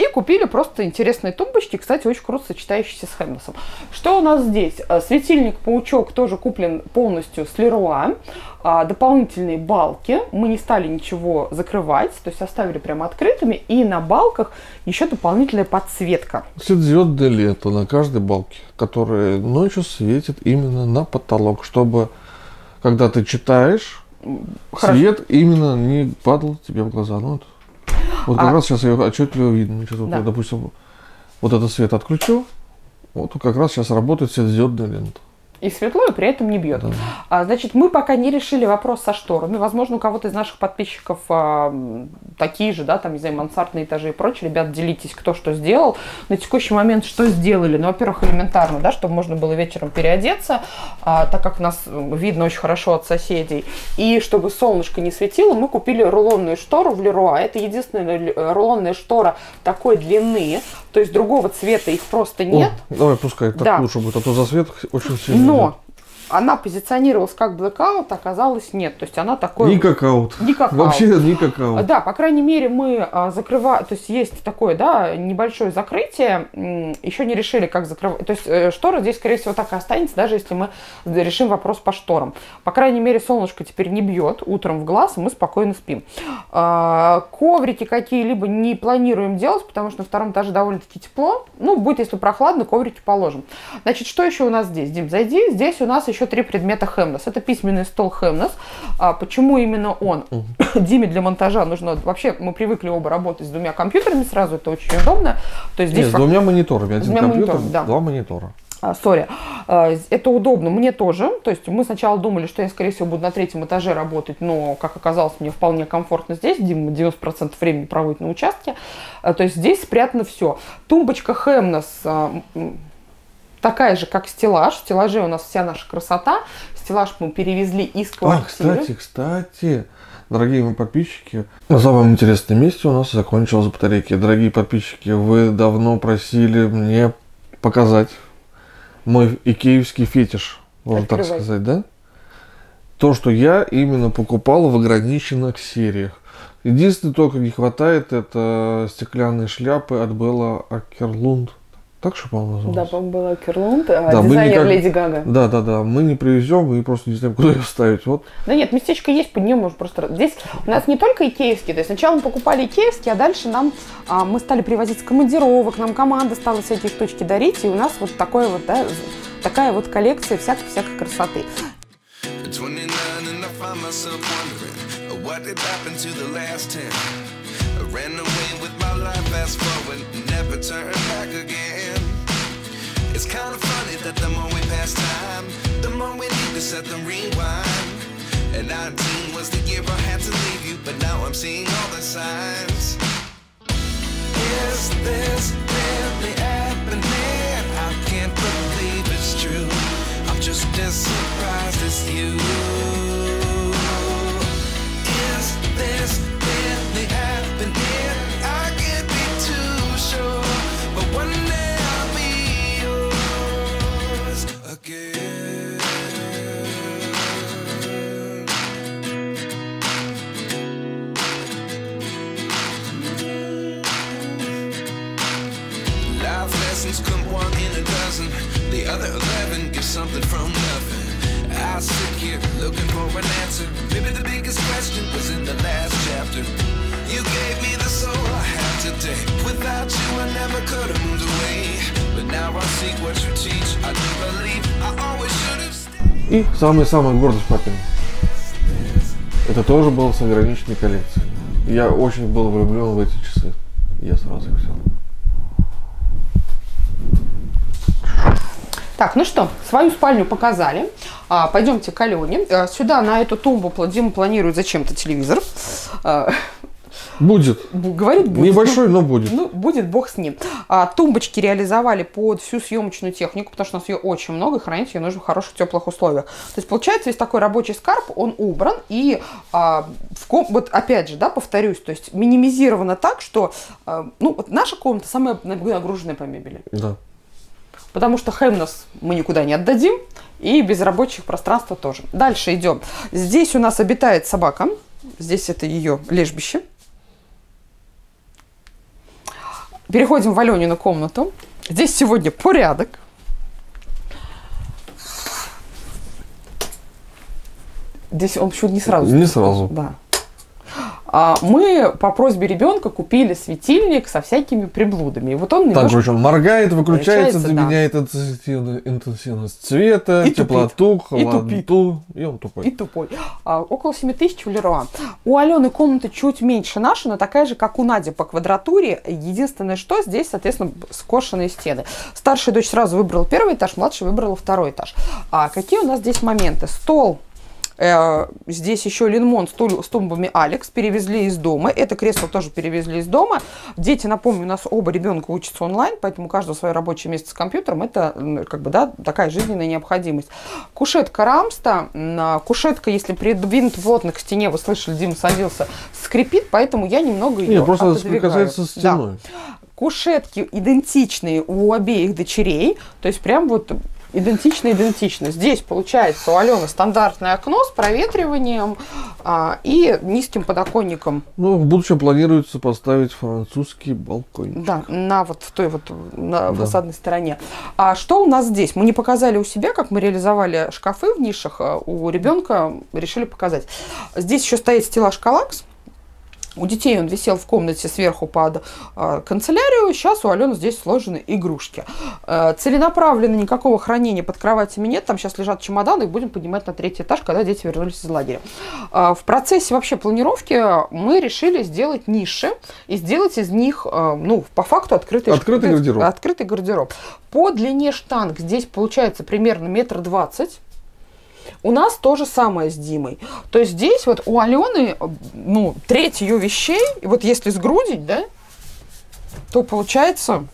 и купили просто интересные тумбочки, кстати, очень круто сочетающиеся с Хемнесом. Что у нас здесь? Э, Светильник-паучок тоже куплен полностью с Леруа. А, Дополнительные балки. Мы не стали ничего закрывать, то есть оставили прямо открытыми. И на балках еще дополнительная подсветка. Светодиодное лето на каждой балке, которая ночью светит именно на потолок, чтобы когда ты читаешь, Хорошо. свет именно не падал тебе в глаза. Ну, вот, вот как А- раз сейчас ее отчетливо видно. Сейчас вот Да. я, допустим, вот этот свет отключу, вот как раз сейчас работает светодиодная лента. И светло, и при этом не бьет. Да. А, Значит, мы пока не решили вопрос со шторами. Возможно, у кого-то из наших подписчиков а, такие же, да, там, не знаю, мансардные этажи и прочее. Ребят, делитесь, кто что сделал. На текущий момент что сделали? Ну, во-первых, элементарно, да, чтобы можно было вечером переодеться, а, так как нас видно очень хорошо от соседей. И чтобы солнышко не светило, мы купили рулонную штору в Леруа. Это единственная л- рулонная штора такой длины, то есть другого цвета их просто нет. О, давай пускай так Да. лучше будет, а то за свет очень сильно. Но. Она позиционировалась как blackout, оказалось нет. То есть она такой... Не какаут. Не какаут. Вообще не какаут. Да, по крайней мере, мы закрываем, то есть есть такое, да, небольшое закрытие, еще не решили, как закрывать. То есть э, штора здесь, скорее всего, так и останется, даже если мы решим вопрос по шторам. По крайней мере, солнышко теперь не бьет утром в глаз, и мы спокойно спим. А, коврики какие-либо не планируем делать, потому что на втором этаже довольно-таки тепло. Ну, будет, если прохладно, коврики положим. Значит, что еще у нас здесь? Дим, зайди. Здесь у нас еще три предмета Хемнес. Это письменный стол Хемнес. А, почему именно он? Диме для монтажа нужно... Вообще, мы привыкли оба работать с двумя компьютерами сразу, это очень удобно. То есть здесь Нет, с двумя мониторами. Один компьютер, монитор, да. два монитора. Сори, а, это удобно, мне тоже. То есть мы сначала думали, что я, скорее всего, буду на третьем этаже работать, но, как оказалось, мне вполне комфортно здесь. Дима 90% времени проводит на участке. А, то есть здесь спрятано все. Тумбочка Хемнес а, такая же, как стеллаж. В стеллаже у нас вся наша красота. Стеллаж мы перевезли из квартиры. А, кстати, кстати, дорогие мои подписчики, на самом интересном месте у нас закончилась батарейки. Дорогие подписчики, вы давно просили мне показать мой икеевский фетиш, можно Открывай. так сказать, да? То, что я именно покупал в ограниченных сериях. Единственное, только не хватает, это стеклянные шляпы от Белла Акерлунд. Так что, по-моему, называется? Да, по-моему, была Керлунд, а да, дизайнер никак... Леди Гага. Да, да, да. Мы не привезем, мы просто не знаем, куда ее ставить. Вот. Да нет, местечко есть, под нее можно просто... Здесь у нас не только икеевские, то есть сначала мы покупали икеевские, а дальше нам а, мы стали привозить с командировок, нам команда стала всякие штучки дарить, и у нас вот такое вот, да, такая вот коллекция всякой-всякой красоты. What did happen to the last 10? I ran away with my life, fast forward, never turn back again. It's kind of funny that the more we pass time, the more we need to set the rewind. And 19 was the year I had to leave you, but now I'm seeing all the signs. Is this really happening? I can't believe it's true. I'm just as surprised as you. Is this самая-самая гордость папина. Это тоже было с ограниченной коллекцией. Я очень был влюблен в эти часы. Я сразу их взял. Так, ну что, свою спальню показали. А, пойдемте к Алене. А, сюда, на эту тумбу, Дима планирует зачем-то телевизор. А, Будет. Говорит, будет. Небольшой, но будет. Ну, будет, бог с ним. А, тумбочки реализовали под всю съемочную технику, потому что у нас ее очень много, и хранить ее нужно в хороших теплых условиях. То есть, получается, весь такой рабочий скарб, он убран, и а, в ком... вот опять же, да, повторюсь, то есть минимизировано так, что, а, ну, вот наша комната самая нагруженная по мебели. Да. Потому что Хемнос мы никуда не отдадим, и без рабочих пространства тоже. Дальше идем. Здесь у нас обитает собака. Здесь это ее лежбище. Переходим в Аленину комнату. Здесь сегодня порядок. Здесь он почему-то не сразу. Не сразу. Да. А мы по просьбе ребенка купили светильник со всякими приблудами. И вот он немножко... Так, он моргает, выключается, заменяет да. интенсивность цвета, и теплоту, тупит. холодоту, и, и он тупой. И тупой. А, около 7 тысяч в Леруа. У Алены комната чуть меньше нашей, но такая же, как у Нади по квадратуре. Единственное, что здесь, соответственно, скошенные стены. Старшая дочь сразу выбрала первый этаж, младшая выбрала второй этаж. А какие у нас здесь моменты? Стол здесь еще линмон с, тумбами Алекс перевезли из дома. Это кресло тоже перевезли из дома. Дети, напомню, у нас оба ребенка учатся онлайн, поэтому у каждого свое рабочее место с компьютером. Это как бы, да, такая жизненная необходимость. Кушетка Рамста. Кушетка, если придвинут плотно к стене, вы слышали, Дима садился, скрипит, поэтому я немного ее Нет, просто соприкасается с стеной. Да. Кушетки идентичные у обеих дочерей. То есть прям вот идентично, идентично. Здесь получается у Алены стандартное окно с проветриванием а, и низким подоконником. Ну, в будущем планируется поставить французский балкон. Да, на вот в той вот на Да. фасадной стороне. А что у нас здесь? Мы не показали у себя, как мы реализовали шкафы в нишах. а У ребенка решили показать. Здесь еще стоит стеллаж Калакс. У детей он висел в комнате сверху под э, канцелярию. Сейчас у Алены здесь сложены игрушки. Э, целенаправленно никакого хранения под кроватями нет. Там сейчас лежат чемоданы, их будем поднимать на третий этаж, когда дети вернулись из лагеря. Э, в процессе вообще планировки мы решили сделать ниши и сделать из них, э, ну, по факту открытый, Открытый гардероб. Открытый гардероб. По длине штанг здесь получается примерно метр двадцать. У нас то же самое с Димой. То есть здесь вот у Алены, ну, треть ее вещей, вот если сгрудить, да, то получается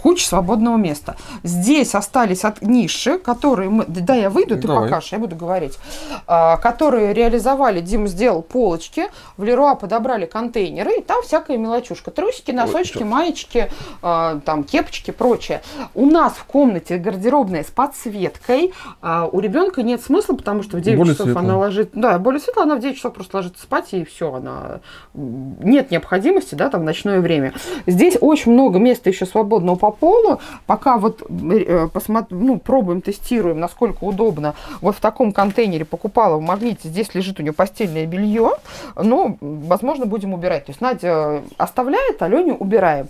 куча свободного места. Здесь остались от ниши, которые мы... Да, я выйду, ты Давай. покажешь, я буду говорить. А, которые реализовали, Дима сделал полочки, в Леруа подобрали контейнеры, и там всякая мелочушка. Трусики, носочки, чё? маечки, а, там кепочки, прочее. У нас в комнате гардеробная с подсветкой. А, у ребенка нет смысла, потому что в 9 Более часов светлая. она ложит... Да, более светлая, она в 9 часов просто ложится спать, и все, она... Нет необходимости, да, там в ночное время. Здесь очень много места еще свободного по полу. Пока вот э, посмотр- ну, пробуем, тестируем, насколько удобно. Вот в таком контейнере покупала в магните. Здесь лежит у нее постельное белье. Но, возможно, будем убирать. То есть Надя оставляет, Алене убираем.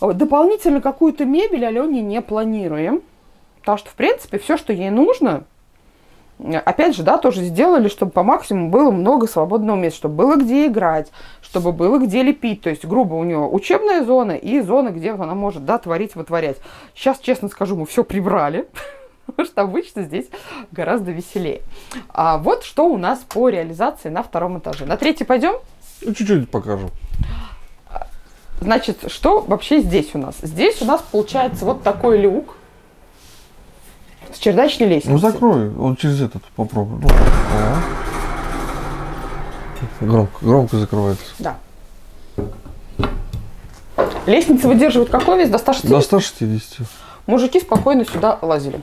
Дополнительно какую-то мебель Алене не планируем. Потому что, в принципе, все, что ей нужно, опять же, да, тоже сделали, чтобы по максимуму было много свободного места, чтобы было где играть, чтобы было где лепить. То есть, грубо, у нее учебная зона и зона, где она может, да, творить, вытворять. Сейчас, честно скажу, мы все прибрали, потому что обычно здесь гораздо веселее. А вот что у нас по реализации на втором этаже. На третий пойдем? Чуть-чуть покажем. Значит, что вообще здесь у нас? Здесь у нас получается вот такой люк с чердачной лестницей. Ну, закрой. Вот через этот попробуй. Ну, о. Громко, громко закрывается. Да. Лестница выдерживает какой вес? До 160? До 160. Мужики спокойно сюда лазили.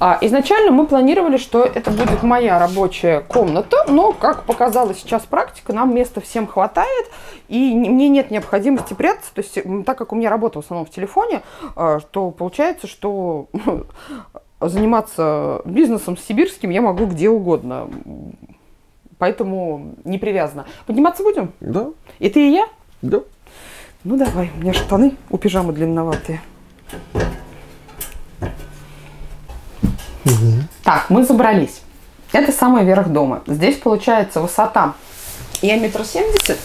А, изначально мы планировали, что это будет моя рабочая комната, но, как показала сейчас практика, нам места всем хватает, и не- мне нет необходимости прятаться. То есть, так как у меня работа в основном в телефоне, а, то получается, что заниматься бизнесом сибирским я могу где угодно. Поэтому не привязана. Подниматься будем? Да, И ты, и я? да. Ну давай, у меня штаны у пижамы длинноватые. Так, мы забрались. Это самый верх дома. Здесь получается высота. Я метр семьдесят.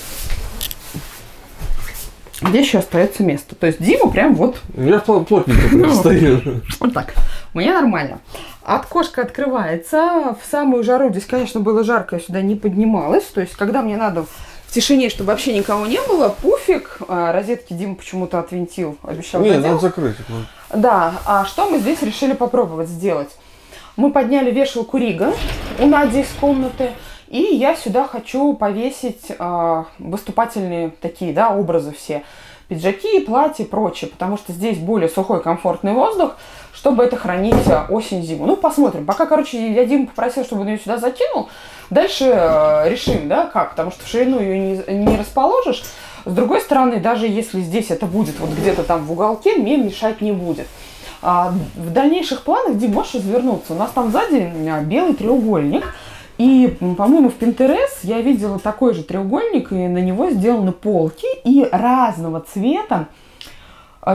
Здесь еще остается место. То есть Дима прям вот Я пл- плотненько прям стою. вот так. Мне нормально. Окошко открывается. В самую жару здесь, конечно, было жарко, я сюда не поднималась. То есть, когда мне надо в тишине, чтобы вообще никого не было, пуфик. А, розетки Дима почему-то отвинтил, обещал Не, доделать. надо закрыть. ну. Да, а что мы здесь решили попробовать сделать? Мы подняли вешалку Рига у Нади из комнаты, и я сюда хочу повесить а, выступательные такие, да, образы все. Пиджаки, платья и прочее, потому что здесь более сухой, комфортный воздух, чтобы это хранить а, осень-зиму. Ну, посмотрим. Пока, короче, я Диму попросил, чтобы он ее сюда закинул. Дальше э, решим, да, как, потому что в ширину ее не, не расположишь. С другой стороны, даже если здесь это будет вот где-то там в уголке, мне мешать не будет. А в дальнейших планах, Дим, можешь развернуться? У нас там сзади а, белый треугольник. И, по-моему, в Pinterest я видела такой же треугольник, и на него сделаны полки и разного цвета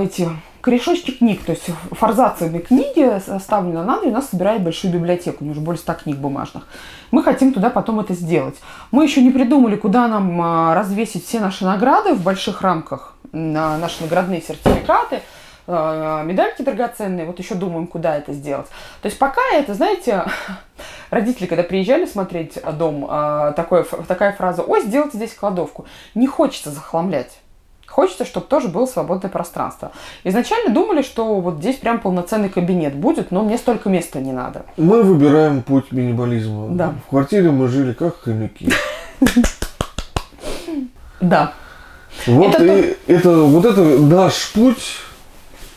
эти корешочки книг, то есть форзациями книги составлены Надя, у нас собирает большую библиотеку, у нее уже более 100 книг бумажных. Мы хотим туда потом это сделать. Мы еще не придумали, куда нам а, развесить все наши награды в больших рамках, на наши наградные сертификаты, а, медальки драгоценные, вот еще думаем, куда это сделать. То есть пока это, знаете, родители, когда приезжали смотреть дом, а, такое, такая фраза, ой, сделайте здесь кладовку. Не хочется захламлять. Хочется, чтобы тоже было свободное пространство. Изначально думали, что вот здесь прям полноценный кабинет будет, но мне столько места не надо. Мы выбираем путь минимализма. Да. В квартире мы жили как хомяки. Да. Вот, Это и, это, вот это наш путь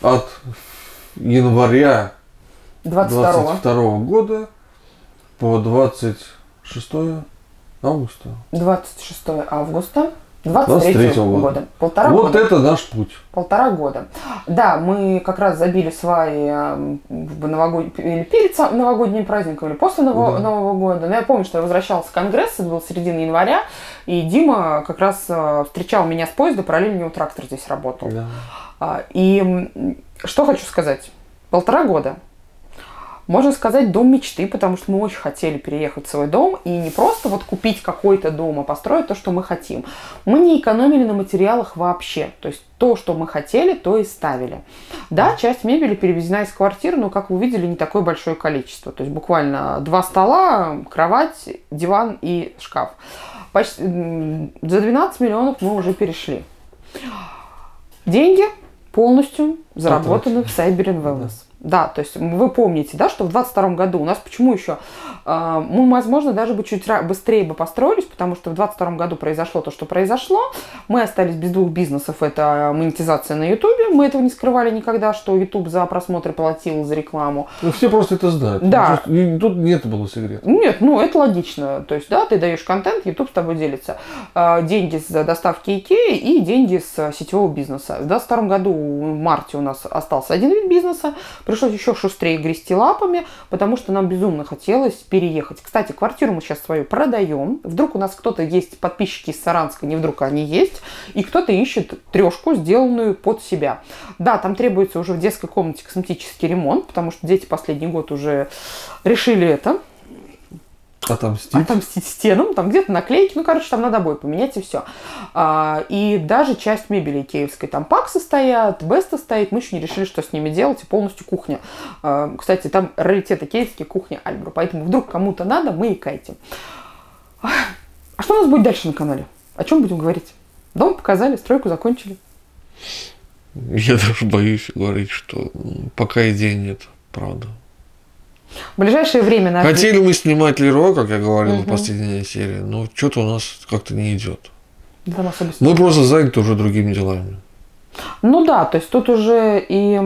от января 22 22 года по 26 августа. 26 августа 23 23 года. года. Полтора вот года. это наш путь. Полтора года. Да, мы как раз забили сваи э, в новогод... или перед новогодним праздником, или после Ново- Да. Нового года. Но я помню, что я возвращался с конгресса, это был середина января, и Дима как раз э, встречал меня с поезда, параллельно у него трактор здесь работал. Да. А, И что хочу сказать. Полтора года. Можно сказать, дом мечты, потому что мы очень хотели переехать в свой дом и не просто вот купить какой-то дом, а построить то, что мы хотим. Мы не экономили на материалах вообще. То есть то, что мы хотели, то и ставили. Да, часть мебели перевезена из квартиры, но, как вы увидели, не такое большое количество. То есть буквально два стола, кровать, диван и шкаф. Почти, за 12 миллионов мы уже перешли. Деньги полностью заработаны в Cyber and Wellness. Да, то есть вы помните, да, что в 22 году у нас почему еще э, мы, возможно, даже бы чуть быстрее бы построились, потому что в 22 году произошло то, что произошло. Мы остались без двух бизнесов. Это монетизация на Ютубе. Мы этого не скрывали никогда, что Ютуб за просмотры платил за рекламу. Ну, все просто это знают. Да. Просто Тут нет было секрета. Нет, ну это логично. То есть, да, ты даешь контент, YouTube с тобой делится. А, Деньги с доставки Икеи и деньги с сетевого бизнеса. В 2022 году, в марте у нас остался один вид бизнеса. Пришлось еще шустрее грести лапами, потому что нам безумно хотелось переехать. Кстати, квартиру мы сейчас свою продаем. Вдруг у нас кто-то есть, подписчики из Саранска, не вдруг они есть, и кто-то ищет трешку, сделанную под себя. Да, там требуется уже в детской комнате косметический ремонт, потому что дети последний год уже решили это Отомстить. отомстить стенам, там где-то наклейки, ну, короче, там надо обои поменять и все. и даже часть мебели икеевской, там паксы стоят, Беста стоит, мы еще не решили, что с ними делать, и полностью кухня. А, кстати, там раритет икеевский, кухня Альбру, поэтому вдруг кому-то надо, мы икайте. А что у нас будет дальше на канале? О чем будем говорить? Дом показали, стройку закончили. Я даже боюсь говорить, что пока идей нет, правда. В ближайшее время наш... Хотели мы снимать Леруа, как я говорил в Мгм. последней серии, но что-то у нас как-то не идет. Мы просто заняты уже другими делами. Ну да, то есть тут уже и,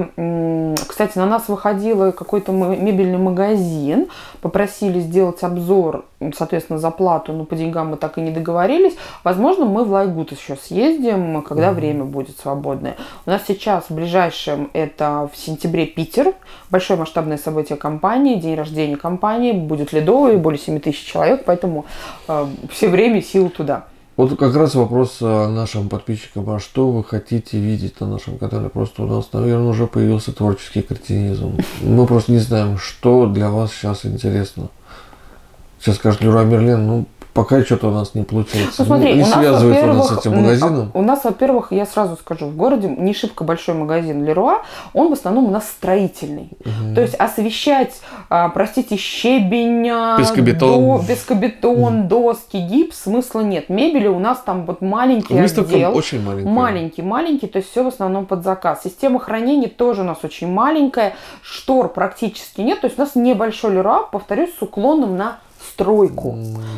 кстати, на нас выходил какой-то мебельный магазин, попросили сделать обзор, соответственно, за плату, но по деньгам мы так и не договорились. Возможно, мы в Лайгут еще съездим, когда время будет свободное. У нас сейчас в ближайшем это в сентябре Питер, большое масштабное событие компании, день рождения компании, будет ледовый, более 7 тысяч человек, поэтому э, все время и силы туда. Вот как раз вопрос э, нашим подписчикам, а что вы хотите видеть на нашем канале? Просто у нас, наверное, уже появился творческий кретинизм. Мы просто не знаем, что для вас сейчас интересно. Сейчас скажет Леруа Мерлен, ну, пока что-то у нас не получается. Ну, смотри, не у нас, связывается у нас с во-первых, этим магазином. У нас, во-первых, я сразу скажу, в городе не шибко большой магазин Леруа, он в основном у нас строительный. То есть освещать, а, простите, щебень, а, Пескобетон. до- пескобетон, доски, гипс смысла нет. Мебели у нас там вот маленький Выставка отдел. очень маленькая. Маленький, маленький, то есть все в основном под заказ. Система хранения тоже у нас очень маленькая, штор практически нет, то есть у нас небольшой леруа, повторюсь, с уклоном на стройку.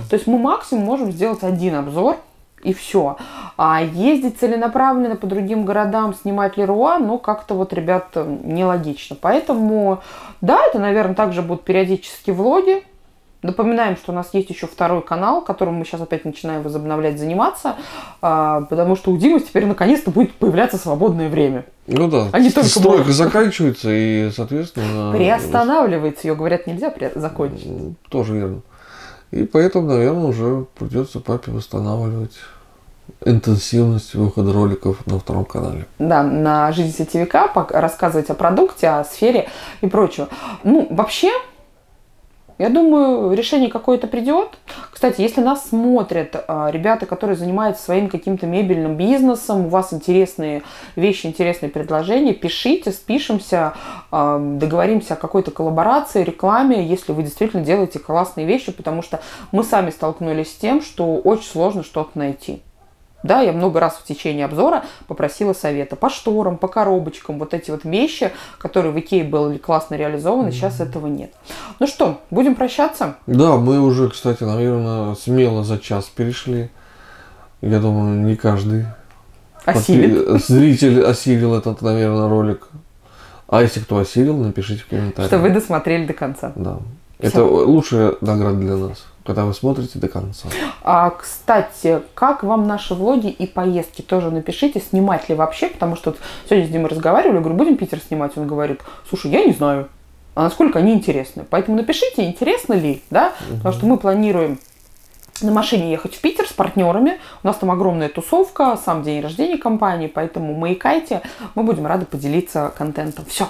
То есть мы максимум можем сделать один обзор и все. А ездить целенаправленно по другим городам, снимать Леруа, ну, как-то вот, ребят, нелогично. Поэтому, да, это, наверное, также будут периодически влоги. Напоминаем, что у нас есть еще второй канал, которым мы сейчас опять начинаем возобновлять заниматься, а, потому что у Димы теперь наконец-то будет появляться свободное время. Ну да, не только стройка блок. заканчивается и, соответственно... Приостанавливается, ее говорят, нельзя закончить. Тоже верно. И поэтому, наверное, уже придется папе восстанавливать интенсивность выхода роликов на втором канале. да, на жизнь сетевика, рассказывать о продукте, о сфере и прочего. Ну, вообще, я думаю, решение какое-то придет. Кстати, если нас смотрят а, ребята, которые занимаются своим каким-то мебельным бизнесом, у вас интересные вещи, интересные предложения, пишите, спишемся, а, договоримся о какой-то коллаборации, рекламе, если вы действительно делаете классные вещи, потому что мы сами столкнулись с тем, что очень сложно что-то найти. Да, я много раз в течение обзора попросила совета по шторам, по коробочкам, вот эти вот вещи, которые в Икее были классно реализованы, сейчас этого нет. Ну что, будем прощаться? Да, мы уже, кстати, наверное, смело за час перешли. Я думаю, не каждый Осилит. подпи- зритель осилил этот, наверное, ролик. А если кто осилил, напишите в комментариях. Что вы досмотрели до конца. Да. Это лучшая награда для нас, когда вы смотрите до конца. А, кстати, как вам наши влоги и поездки? Тоже напишите, снимать ли вообще, потому что вот сегодня с Димой разговаривали, говорю, будем Питер снимать? Он говорит, слушай, я не знаю, а насколько они интересны. Поэтому напишите, интересно ли, да, потому что мы планируем на машине ехать в Питер с партнерами. У нас там огромная тусовка, сам день рождения компании, поэтому маякайте, мы будем рады поделиться контентом. Все,